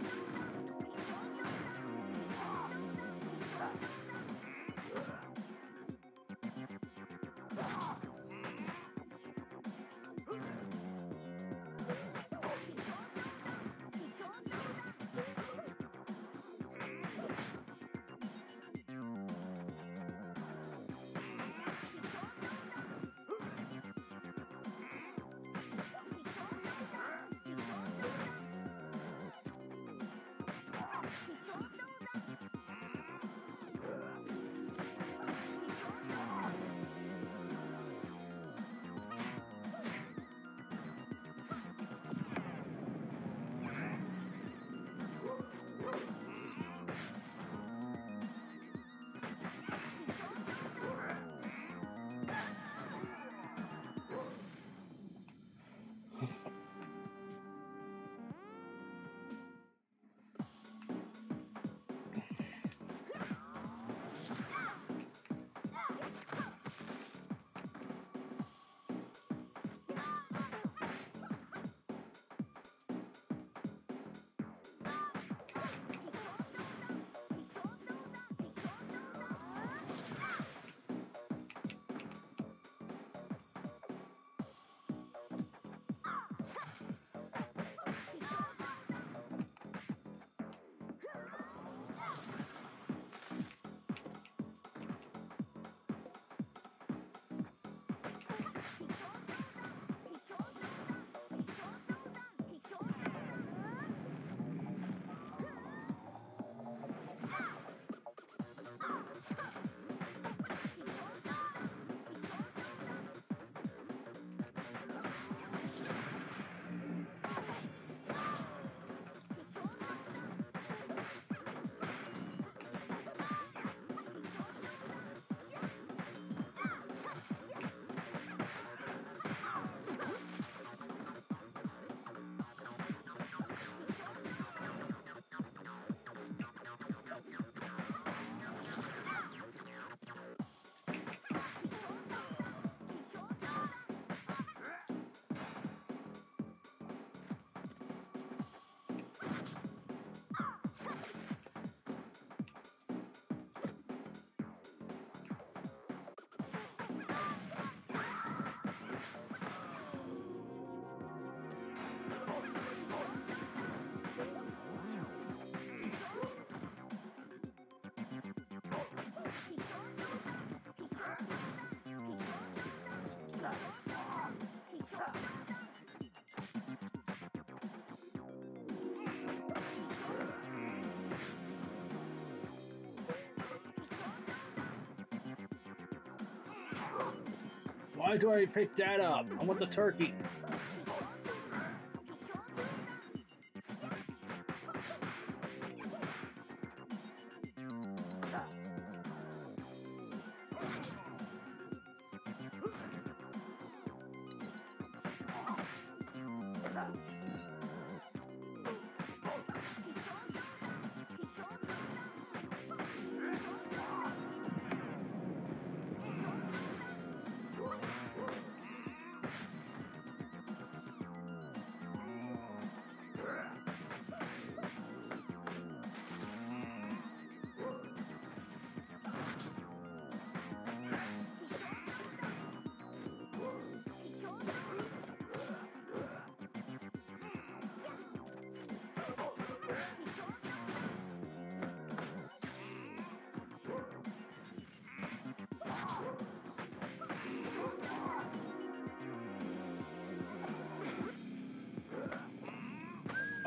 I pick that up? I want the turkey.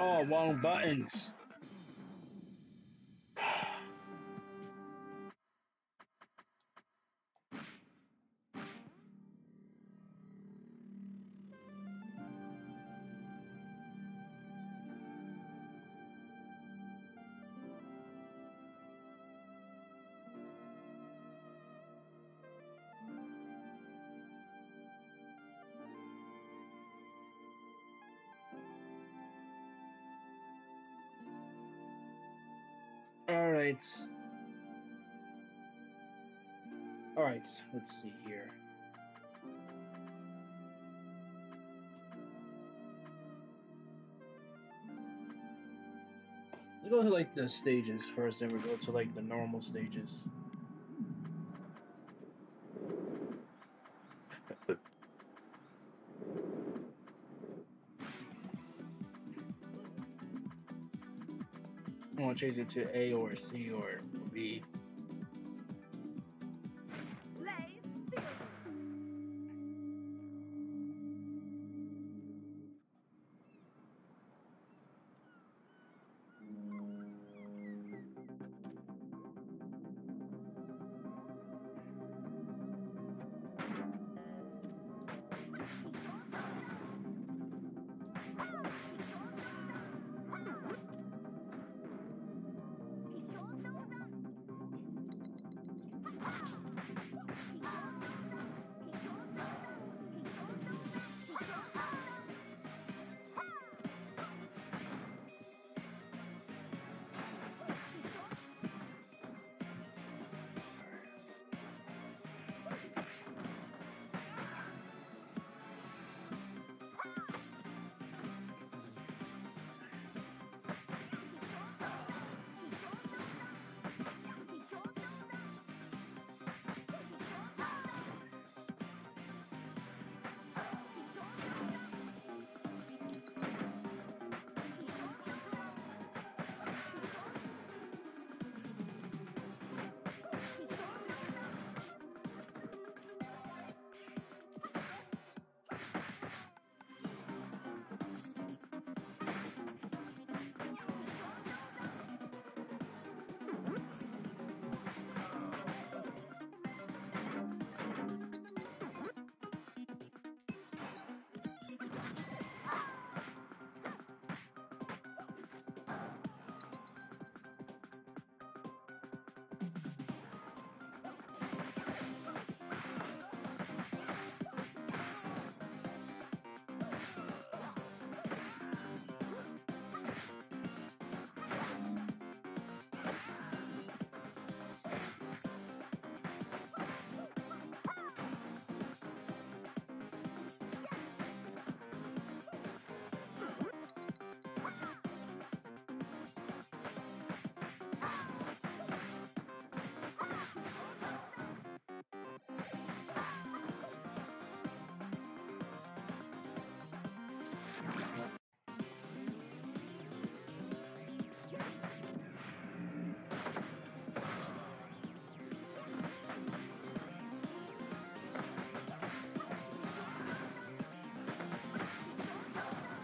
Oh, wrong buttons. All right, let's see here. Let's go to like the stages first, then we go to like the normal stages. I want to change it to A or C or B.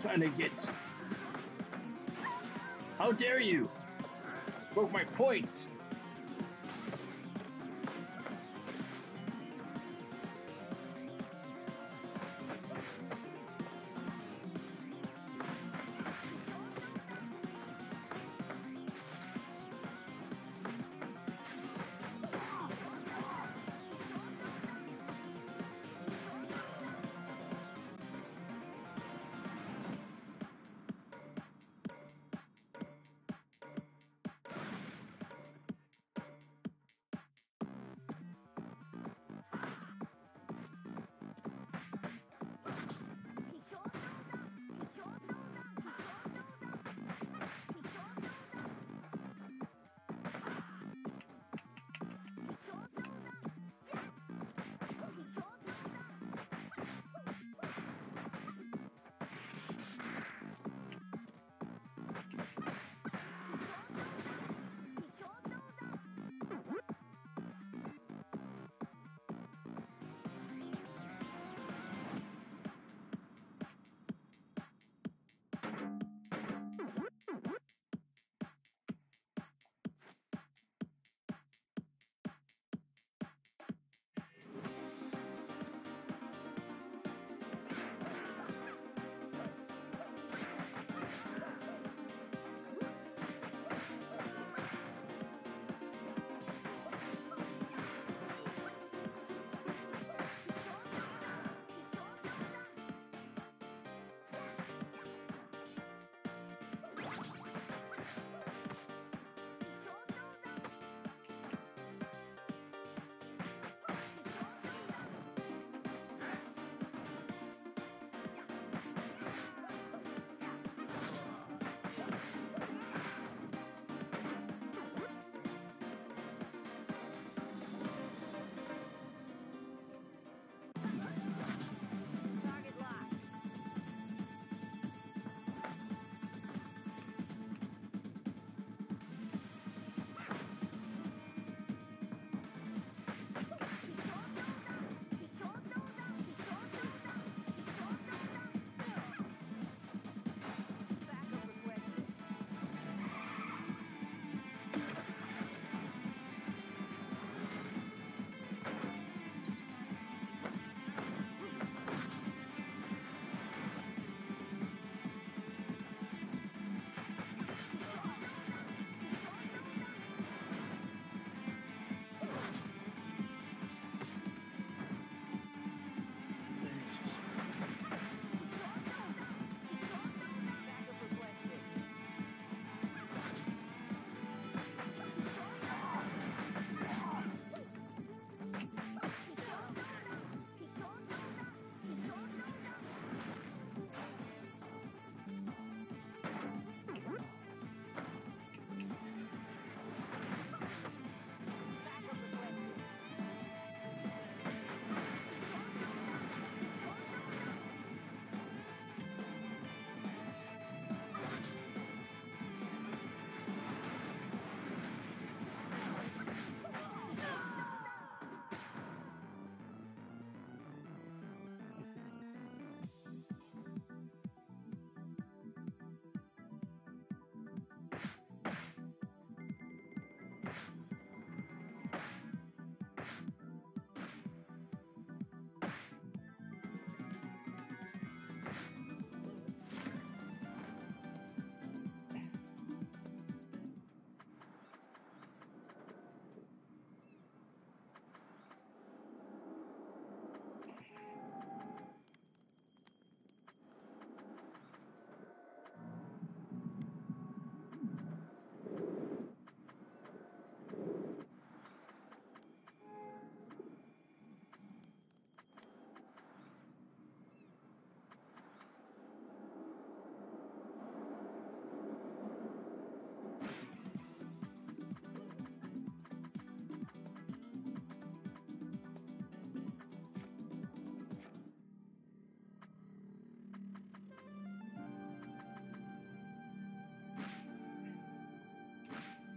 trying to get. How dare you! Broke my points!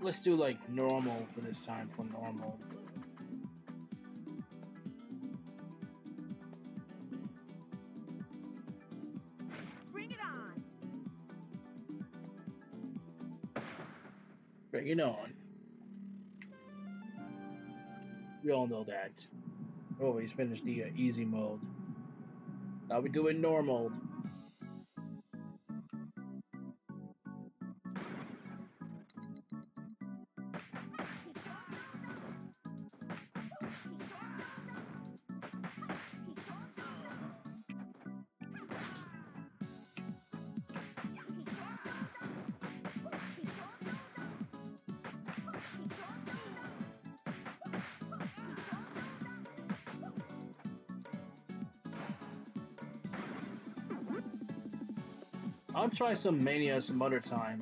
Let's do like normal for this time for normal. Bring it on. Bring it on. We all know that. Oh, he's finished the uh, easy mode. Now we do it normal. Try some Mania some other time.